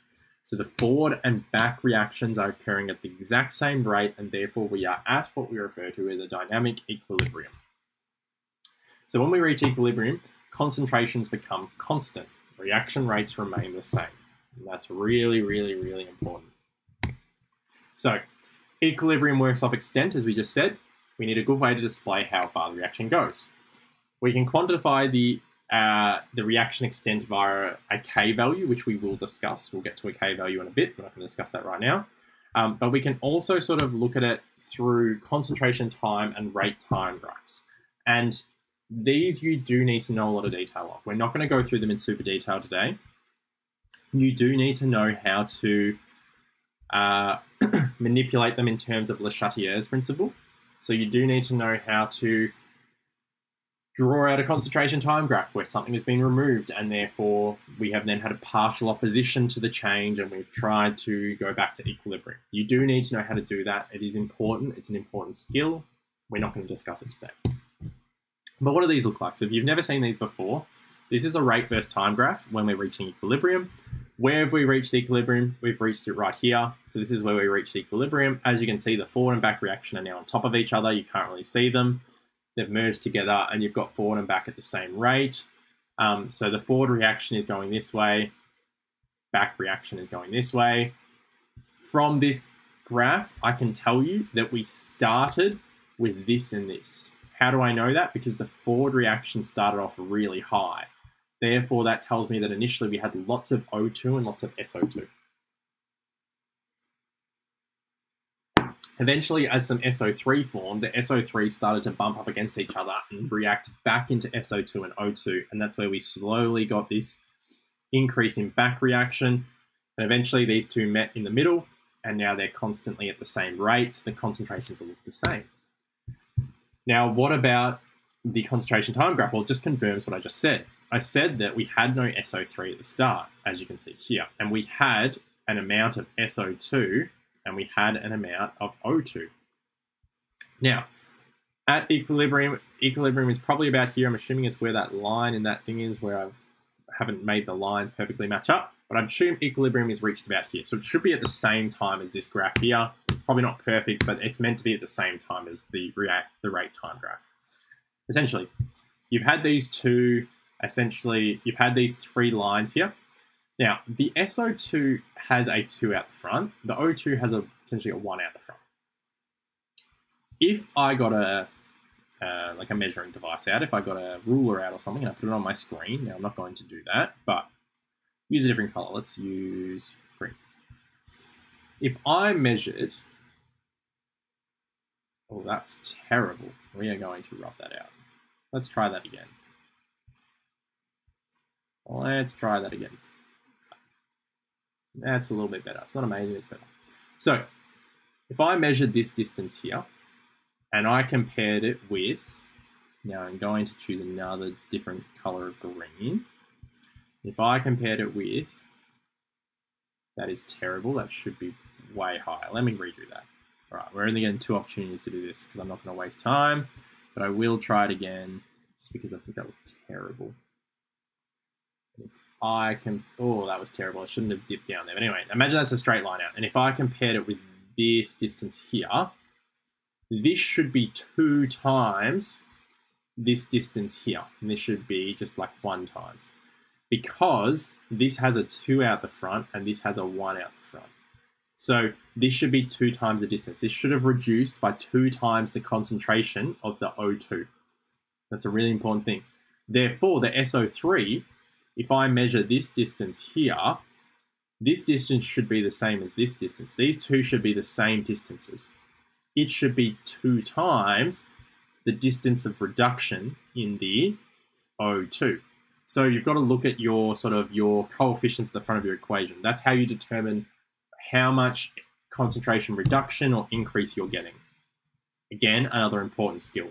So the forward and back reactions are occurring at the exact same rate, and therefore we are at what we refer to as a dynamic equilibrium. So when we reach equilibrium, concentrations become constant. Reaction rates remain the same. And that's really, really, really important. So equilibrium works off extent, as we just said. We need a good way to display how far the reaction goes. We can quantify the uh, the reaction extent via a K value, which we will discuss. We'll get to a K value in a bit. We're not going to discuss that right now. Um, but we can also sort of look at it through concentration time and rate time graphs. And these you do need to know a lot of detail of. We're not going to go through them in super detail today you do need to know how to uh, manipulate them in terms of Le Chatelier's principle. So you do need to know how to draw out a concentration time graph where something has been removed and therefore we have then had a partial opposition to the change and we've tried to go back to equilibrium. You do need to know how to do that. It is important. It's an important skill. We're not going to discuss it today. But what do these look like? So if you've never seen these before, this is a rate versus time graph when we're reaching equilibrium. Where have we reached equilibrium? We've reached it right here. So this is where we reached equilibrium. As you can see, the forward and back reaction are now on top of each other. You can't really see them. They've merged together and you've got forward and back at the same rate. Um, so the forward reaction is going this way. Back reaction is going this way. From this graph, I can tell you that we started with this and this. How do I know that? Because the forward reaction started off really high. Therefore, that tells me that initially we had lots of O2 and lots of SO2. Eventually, as some SO3 formed, the SO3 started to bump up against each other and react back into SO2 and O2, and that's where we slowly got this increase in back reaction. And eventually, these two met in the middle, and now they're constantly at the same rate. The concentrations all look the same. Now, what about the concentration time graph? Well, it just confirms what I just said. I said that we had no SO3 at the start, as you can see here, and we had an amount of SO2 and we had an amount of O2. Now, at equilibrium, equilibrium is probably about here. I'm assuming it's where that line in that thing is where I've, I haven't made the lines perfectly match up, but I'm assuming equilibrium is reached about here. So it should be at the same time as this graph here. Probably not perfect, but it's meant to be at the same time as the react the rate time graph. Essentially, you've had these two essentially you've had these three lines here. Now, the SO2 has a 2 out the front. The O2 has a, essentially a 1 out the front. If I got a uh, like a measuring device out, if I got a ruler out or something and I put it on my screen, now I'm not going to do that, but use a different color. Let's use green. If I measured, oh, that's terrible. We are going to rub that out. Let's try that again. Let's try that again. That's a little bit better. It's not amazing, it's better. So, if I measured this distance here, and I compared it with, now I'm going to choose another different color of green. If I compared it with, that is terrible, that should be way higher. Let me redo that. All right, we're only getting two opportunities to do this because I'm not going to waste time, but I will try it again just because I think that was terrible. I can, oh, that was terrible. I shouldn't have dipped down there. But anyway, imagine that's a straight line out. And if I compared it with this distance here, this should be two times this distance here. And this should be just like one times. because this has a 2 out the front and this has a 1 out the. So this should be 2 times the distance. This should have reduced by 2 times the concentration of the O2. That's a really important thing. Therefore, the SO3, if I measure this distance here, this distance should be the same as this distance. These two should be the same distances. It should be 2 times the distance of reduction in the O2. So you've got to look at your sort of your coefficients at the front of your equation. That's how you determine how much concentration reduction or increase you're getting. Again, another important skill.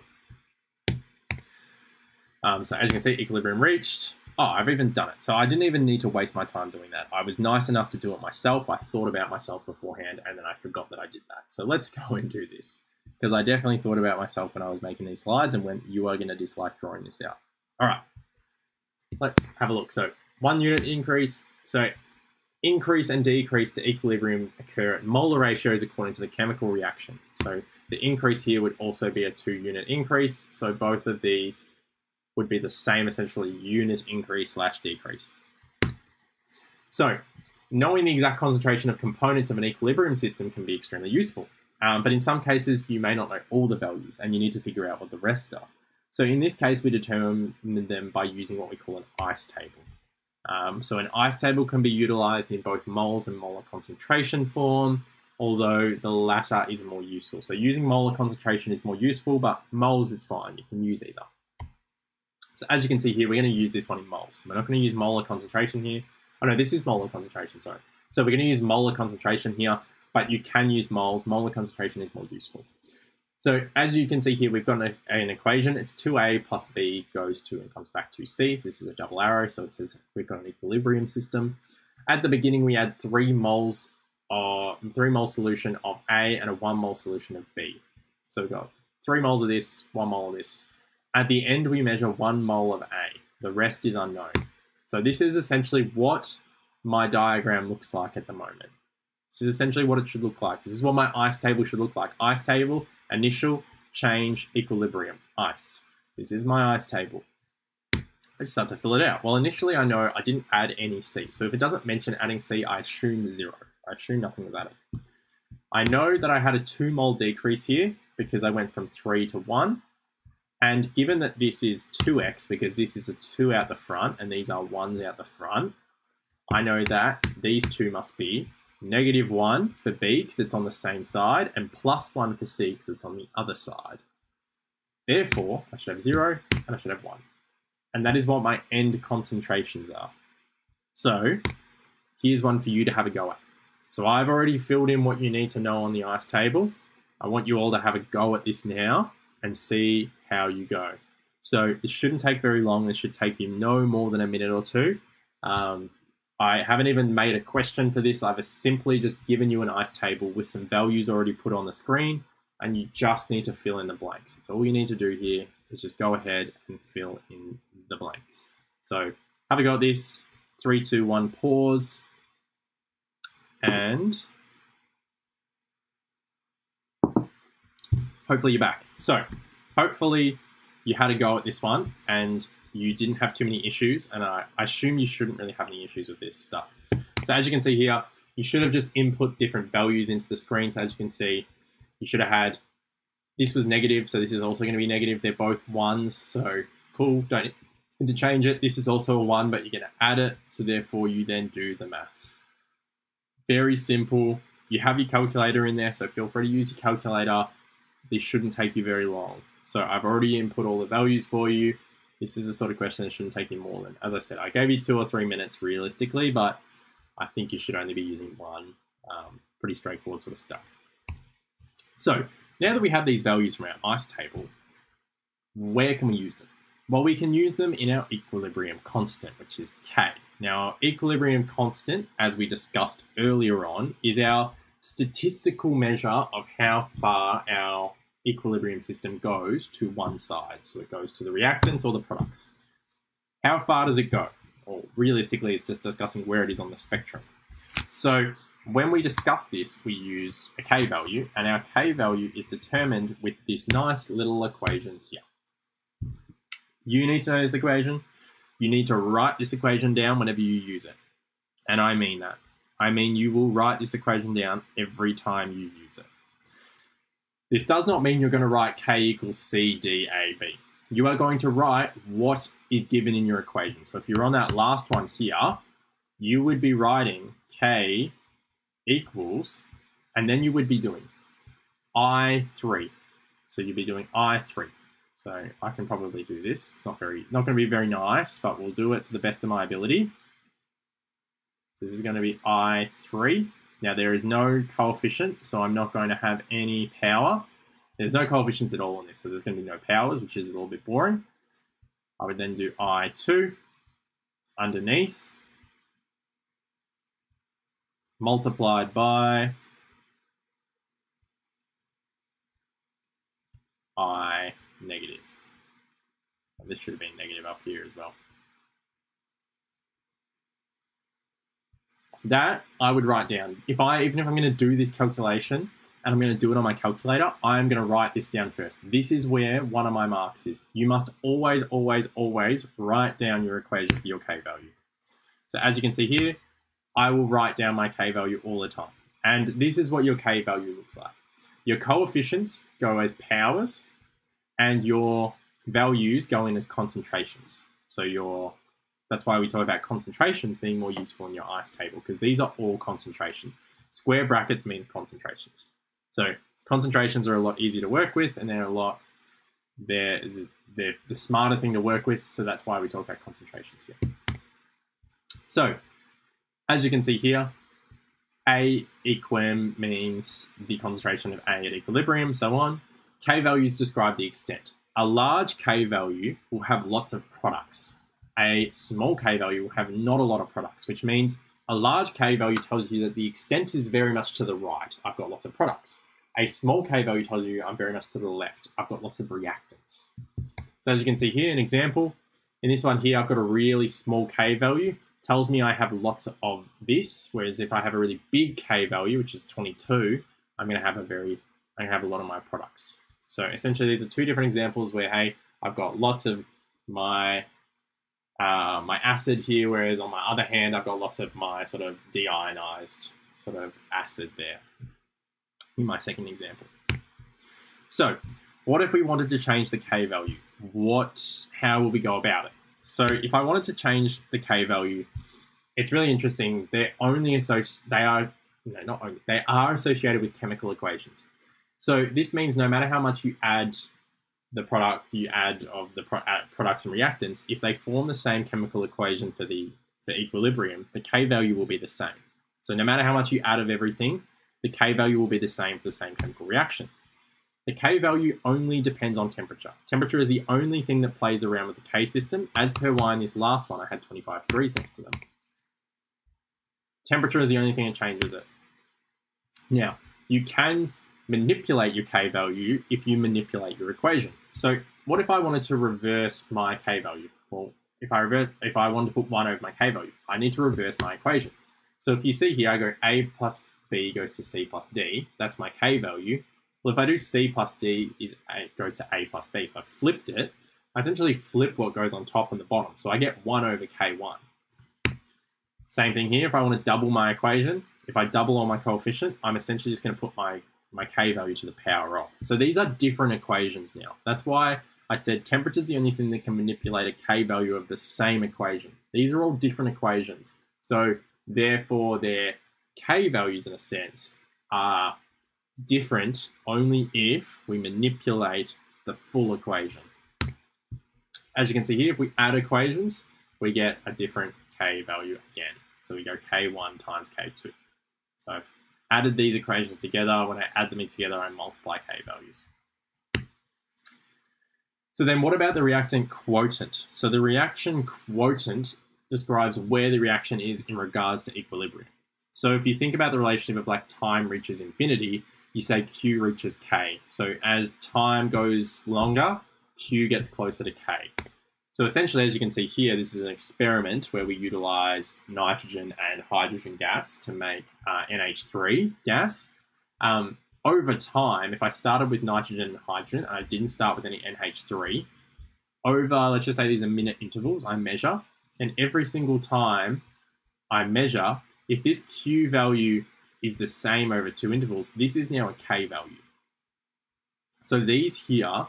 Um, so as you can see, equilibrium reached. Oh, I've even done it. So I didn't even need to waste my time doing that. I was nice enough to do it myself. I thought about myself beforehand and then I forgot that I did that. So let's go and do this because I definitely thought about myself when I was making these slides and when you are going to dislike drawing this out. All right, let's have a look. So one unit increase. So increase and decrease to equilibrium occur at molar ratios according to the chemical reaction. So the increase here would also be a two unit increase. So both of these would be the same essentially unit increase slash decrease. So knowing the exact concentration of components of an equilibrium system can be extremely useful. Um, but in some cases, you may not know all the values and you need to figure out what the rest are. So in this case, we determine them by using what we call an ICE table. Um, so an ICE table can be utilized in both moles and molar concentration form, although the latter is more useful. So using molar concentration is more useful, but moles is fine. You can use either. So as you can see here, we're going to use this one in moles. We're not going to use molar concentration here. Oh no, this is molar concentration, sorry. So we're going to use molar concentration here, but you can use moles. Molar concentration is more useful. So as you can see here, we've got an, an, equation. It's 2a plus b goes to and comes back to c. So this is a double arrow, so it says we've got an equilibrium system. At the beginning, we had three moles of three mole solution of a and a one mole solution of b. So we've got three moles of this, one mole of this. At the end, we measure one mole of A. The rest is unknown. So this is essentially what my diagram looks like at the moment. This is essentially what it should look like. This is what my ice table should look like. Ice table, initial, change, equilibrium, ice. This is my ice table. Let's start to fill it out. Well, initially I know I didn't add any C. So if it doesn't mention adding C, I assume zero. I assume nothing was added. I know that I had a two mole decrease here because I went from three to one. And given that this is 2x, because this is a 2 out the front and these are 1s out the front, I know that these two must be negative 1 for B because it's on the same side, and plus 1 for C because it's on the other side. Therefore, I should have 0 and I should have 1. And that is what my end concentrations are. So, here's one for you to have a go at. So I've already filled in what you need to know on the ice table. I want you all to have a go at this now and see how you go. So it shouldn't take very long. It should take you no more than a minute or two. Um, I haven't even made a question for this. I've simply just given you an ice table with some values already put on the screen, and you just need to fill in the blanks. That's all you need to do here is just go ahead and fill in the blanks. So have a go at this. Three, two, one, pause. And hopefully you're back. So hopefully you had a go at this one and you didn't have too many issues. And I, I assume you shouldn't really have any issues with this stuff. So as you can see here, you should have just input different values into the screen. So as you can see, you should have had, this was negative, so this is also going to be negative. They're both ones, so cool, don't interchange it. This is also a one, but you're to add it, so therefore you then do the maths. Very simple. You have your calculator in there, so feel free to use your calculator. This shouldn't take you very long. So I've already input all the values for you. This is the sort of question that shouldn't take you more than, as I said, I gave you two or three minutes realistically, but I think you should only be using one. Um, pretty straightforward sort of stuff. So now that we have these values from our ice table, where can we use them? Well, we can use them in our equilibrium constant, which is K. Now, our equilibrium constant, as we discussed earlier on, is our statistical measure of how far our equilibrium system goes to one side. So it goes to the reactants or the products. How far does it go? Or realistically, it's just discussing where it is on the spectrum. So when we discuss this, we use a k value, and our k value is determined with this nice little equation here. You need to know this equation. You need to write this equation down whenever you use it. And I mean that. I mean you will write this equation down every time you use it. This does not mean you're going to write k equals c, d, a, b. You are going to write what is given in your equation. So if you're on that last one here, you would be writing k equals, and then you would be doing I3. So you'd be doing I3. So I can probably do this. It's not very, not going to be very nice, but we'll do it to the best of my ability. So this is going to be I3. Now there is no coefficient, so I'm not going to have any power. There's no coefficients at all on this, so there's going to be no powers, which is a little bit boring. I would then do I2 underneath, multiplied by I negative. This should have been negative up here as well. That I would write down. If I, even if I'm going to do this calculation and I'm going to do it on my calculator, I'm going to write this down first. This is where one of my marks is. You must always, always, always write down your equation for your k value. So as you can see here, I will write down my k value all the time. And this is what your k value looks like. Your coefficients go as powers, and your values go in as concentrations. So your that's why we talk about concentrations being more useful in your ICE table, because these are all concentration. Square brackets means concentrations. So concentrations are a lot easier to work with, and they're a lot, they're, they're the smarter thing to work with, so that's why we talk about concentrations here. So, as you can see here, A equim means the concentration of A at equilibrium, so on. K values describe the extent. A large K value will have lots of products a small k value will have not a lot of products, which means a large k value tells you that the extent is very much to the right. I've got lots of products. A small k value tells you I'm very much to the left. I've got lots of reactants. So as you can see here, an example, in this one here, I've got a really small k value, tells me I have lots of this, whereas if I have a really big k value, which is 22, I'm going to have a very, I'm to have a lot of my products. So essentially, these are two different examples where, hey, I've got lots of my uh, my acid here, whereas on my other hand, I've got lots of my sort of deionized sort of acid there in my second example. So what if we wanted to change the K value? What, how will we go about it? So if I wanted to change the K value, it's really interesting. They're only associated, they are, no, not only, they are associated with chemical equations. So this means no matter how much you add the product you add of the pro products and reactants, if they form the same chemical equation for the for equilibrium, the K value will be the same. So no matter how much you add of everything, the K value will be the same for the same chemical reaction. The K value only depends on temperature. Temperature is the only thing that plays around with the K system. As per why in this last one, I had 25 degrees next to them. Temperature is the only thing that changes it. Now, you can manipulate your k value if you manipulate your equation. So what if I wanted to reverse my k value? Well, if I revert, if I wanted to put 1 over my k value, I need to reverse my equation. So if you see here, I go a plus b goes to c plus d. That's my k value. Well, if I do c plus d is a, goes to a plus b, so I flipped it, I essentially flip what goes on top and the bottom. So I get 1 over k1. Same thing here, if I want to double my equation, if I double all my coefficient, I'm essentially just going to put my my k value to the power of. So these are different equations now. That's why I said temperature is the only thing that can manipulate a k value of the same equation. These are all different equations. So therefore their k values in a sense are different only if we manipulate the full equation. As you can see here, if we add equations, we get a different k value again. So we go k1 times k2. So added these equations together. When I add them together, I multiply K values. So then what about the reactant quotient? So the reaction quotient describes where the reaction is in regards to equilibrium. So if you think about the relationship of like time reaches infinity, you say Q reaches K. So as time goes longer, Q gets closer to K. So essentially, as you can see here, this is an experiment where we utilize nitrogen and hydrogen gas to make uh, NH3 gas. Um, over time, if I started with nitrogen and hydrogen and I didn't start with any NH3, over, let's just say these are minute intervals, I measure, and every single time I measure, if this Q value is the same over two intervals, this is now a K value. So these here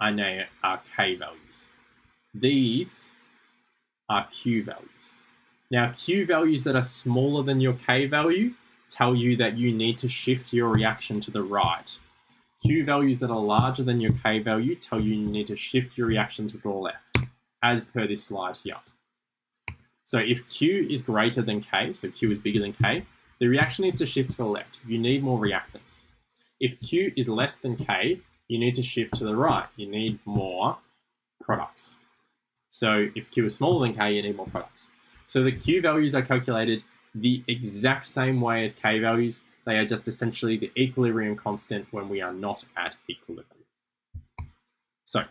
are now are K values. These are Q values. Now Q values that are smaller than your K value tell you that you need to shift your reaction to the right. Q values that are larger than your K value tell you you need to shift your reaction to the left, as per this slide here. So if Q is greater than K, so Q is bigger than K, the reaction needs to shift to the left. You need more reactants. If Q is less than K, you need to shift to the right. You need more products. So if Q is smaller than K, you need more products. So the Q values are calculated the exact same way as K values. They are just essentially the equilibrium constant when we are not at equilibrium. So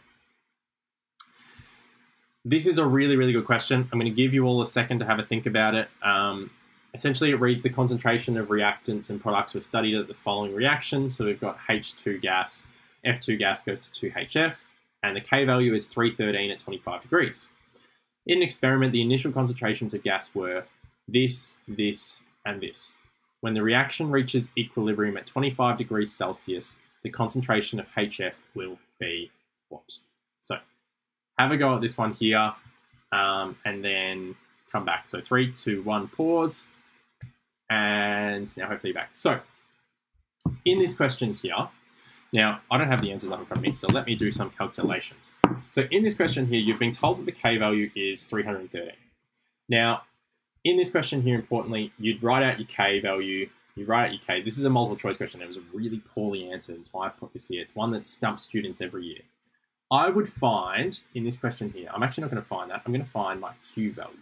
this is a really, really good question. I'm going to give you all a second to have a think about it. Um, essentially, it reads the concentration of reactants and products were studied at the following reaction. So we've got H2 gas, F2 gas goes to 2HF, and the K value is 313 at 25 degrees. In an experiment, the initial concentrations of gas were this, this, and this. When the reaction reaches equilibrium at 25 degrees Celsius, the concentration of HF will be what? So have a go at this one here, um, and then come back. So three, two, one, pause, and now hopefully back. So in this question here, now I don't have the answers up in front of me, so let me do some calculations. So in this question here, you've been told that the K value is 313. Now, in this question here, importantly, you'd write out your K value, you write out your K. This is a multiple choice question. It was really poorly answered. That's why I put this here. It's one that stumps students every year. I would find, in this question here, I'm actually not going to find that. I'm going to find my Q value.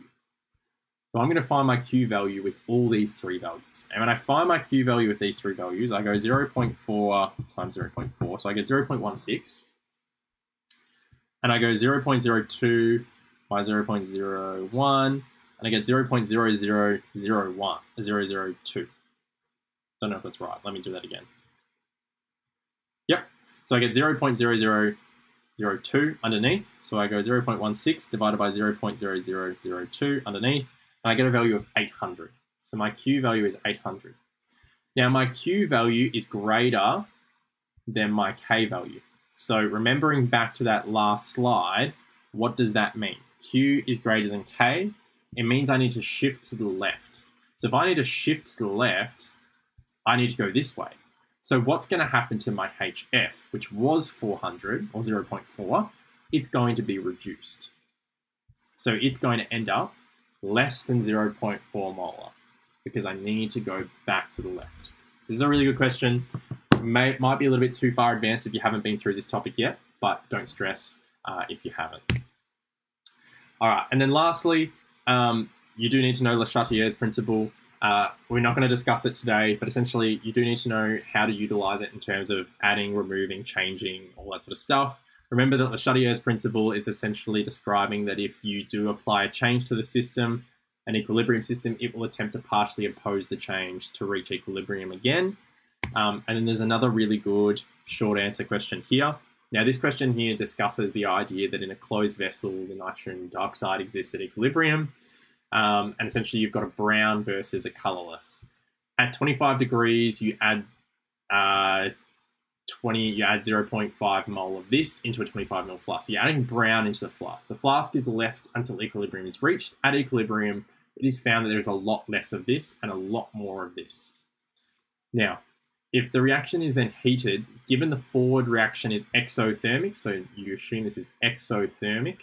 So I'm going to find my Q value with all these three values. And when I find my Q value with these three values, I go 0.4 times 0.4. So I get 0.16. And I go 0.02 by 0.01. And I get 0.0001, 002. Don't know if that's right. Let me do that again. Yep. So I get 0.00 0.02 underneath. So I go 0.16 divided by 0.0002 underneath, and I get a value of 800. So my Q value is 800. Now my Q value is greater than my K value. So remembering back to that last slide, what does that mean? Q is greater than K. It means I need to shift to the left. So if I need to shift to the left, I need to go this way. So what's going to happen to my HF, which was 400 or 0.4, it's going to be reduced. So it's going to end up less than 0.4 molar because I need to go back to the left. This is a really good question. May, might be a little bit too far advanced if you haven't been through this topic yet, but don't stress uh, if you haven't. All right, and then lastly, um, you do need to know Le Chatelier's principle. Uh, we're not going to discuss it today, but essentially you do need to know how to utilize it in terms of adding, removing, changing, all that sort of stuff. Remember that Le Chatelier's principle is essentially describing that if you do apply a change to the system, an equilibrium system, it will attempt to partially oppose the change to reach equilibrium again. Um, and then there's another really good short answer question here. Now, this question here discusses the idea that in a closed vessel, the nitrogen dioxide exists at equilibrium. Um, and essentially you've got a brown versus a colorless. At 25 degrees, you add uh, 20, you add 0.5 mole of this into a 25 ml flask. You're adding brown into the flask. The flask is left until equilibrium is reached. At equilibrium, it is found that there is a lot less of this and a lot more of this. Now, if the reaction is then heated, given the forward reaction is exothermic, so you assume this is exothermic,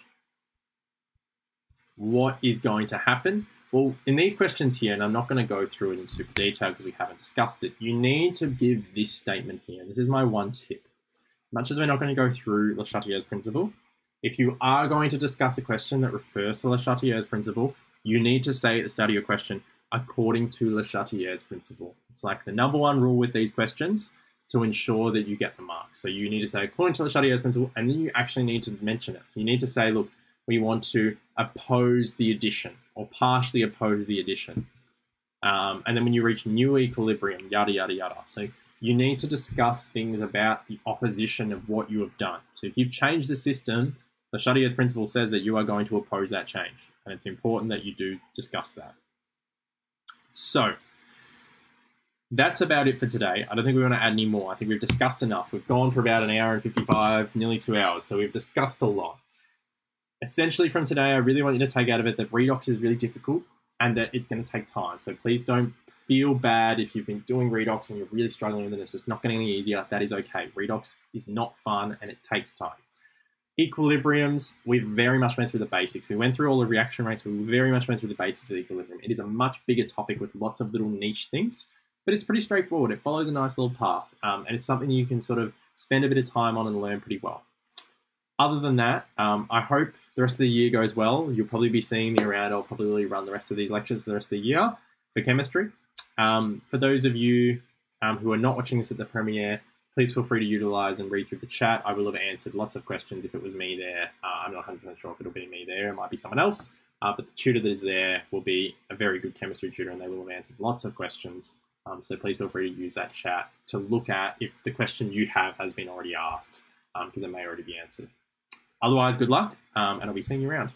what is going to happen? Well, in these questions here, and I'm not going to go through it in super detail because we haven't discussed it, you need to give this statement here. This is my one tip. Much as we're not going to go through Le Chatelier's principle, if you are going to discuss a question that refers to Le Chatelier's principle, you need to say at the start of your question, according to Le Chatelier's principle. It's like the number one rule with these questions to ensure that you get the mark. So you need to say, according to Le Chatelier's principle, and then you actually need to mention it. You need to say, look, we want to oppose the addition or partially oppose the addition. Um, and then when you reach new equilibrium, yada, yada, yada. So you need to discuss things about the opposition of what you have done. So if you've changed the system, Le Chatelier's principle says that you are going to oppose that change, and it's important that you do discuss that. So, that's about it for today. I don't think we want to add any more. I think we've discussed enough. We've gone for about an hour and 55, nearly two hours, so we've discussed a lot. Essentially, from today, I really want you to take out of it that redox is really difficult and that it's going to take time. So please don't feel bad if you've been doing redox and you're really struggling with it. It's just not getting any easier. That is okay. Redox is not fun and it takes time. Equilibriums, we very much went through the basics. We went through all the reaction rates. We very much went through the basics of equilibrium. It is a much bigger topic with lots of little niche things but it's pretty straightforward. It follows a nice little path, um, and it's something you can sort of spend a bit of time on and learn pretty well. Other than that, um, I hope the rest of the year goes well. You'll probably be seeing me around. I'll probably run the rest of these lectures for the rest of the year for chemistry. Um, for those of you um, who are not watching this at the premiere, please feel free to utilize and read through the chat. I will have answered lots of questions if it was me there. Uh, I'm not 100% sure if it'll be me there. It might be someone else. Uh, but the tutor that is there will be a very good chemistry tutor and they will have answered lots of questions. Um, so please feel free to use that chat to look at if the question you have has been already asked, because um, it may already be answered. Otherwise, good luck, um, and I'll be seeing you around.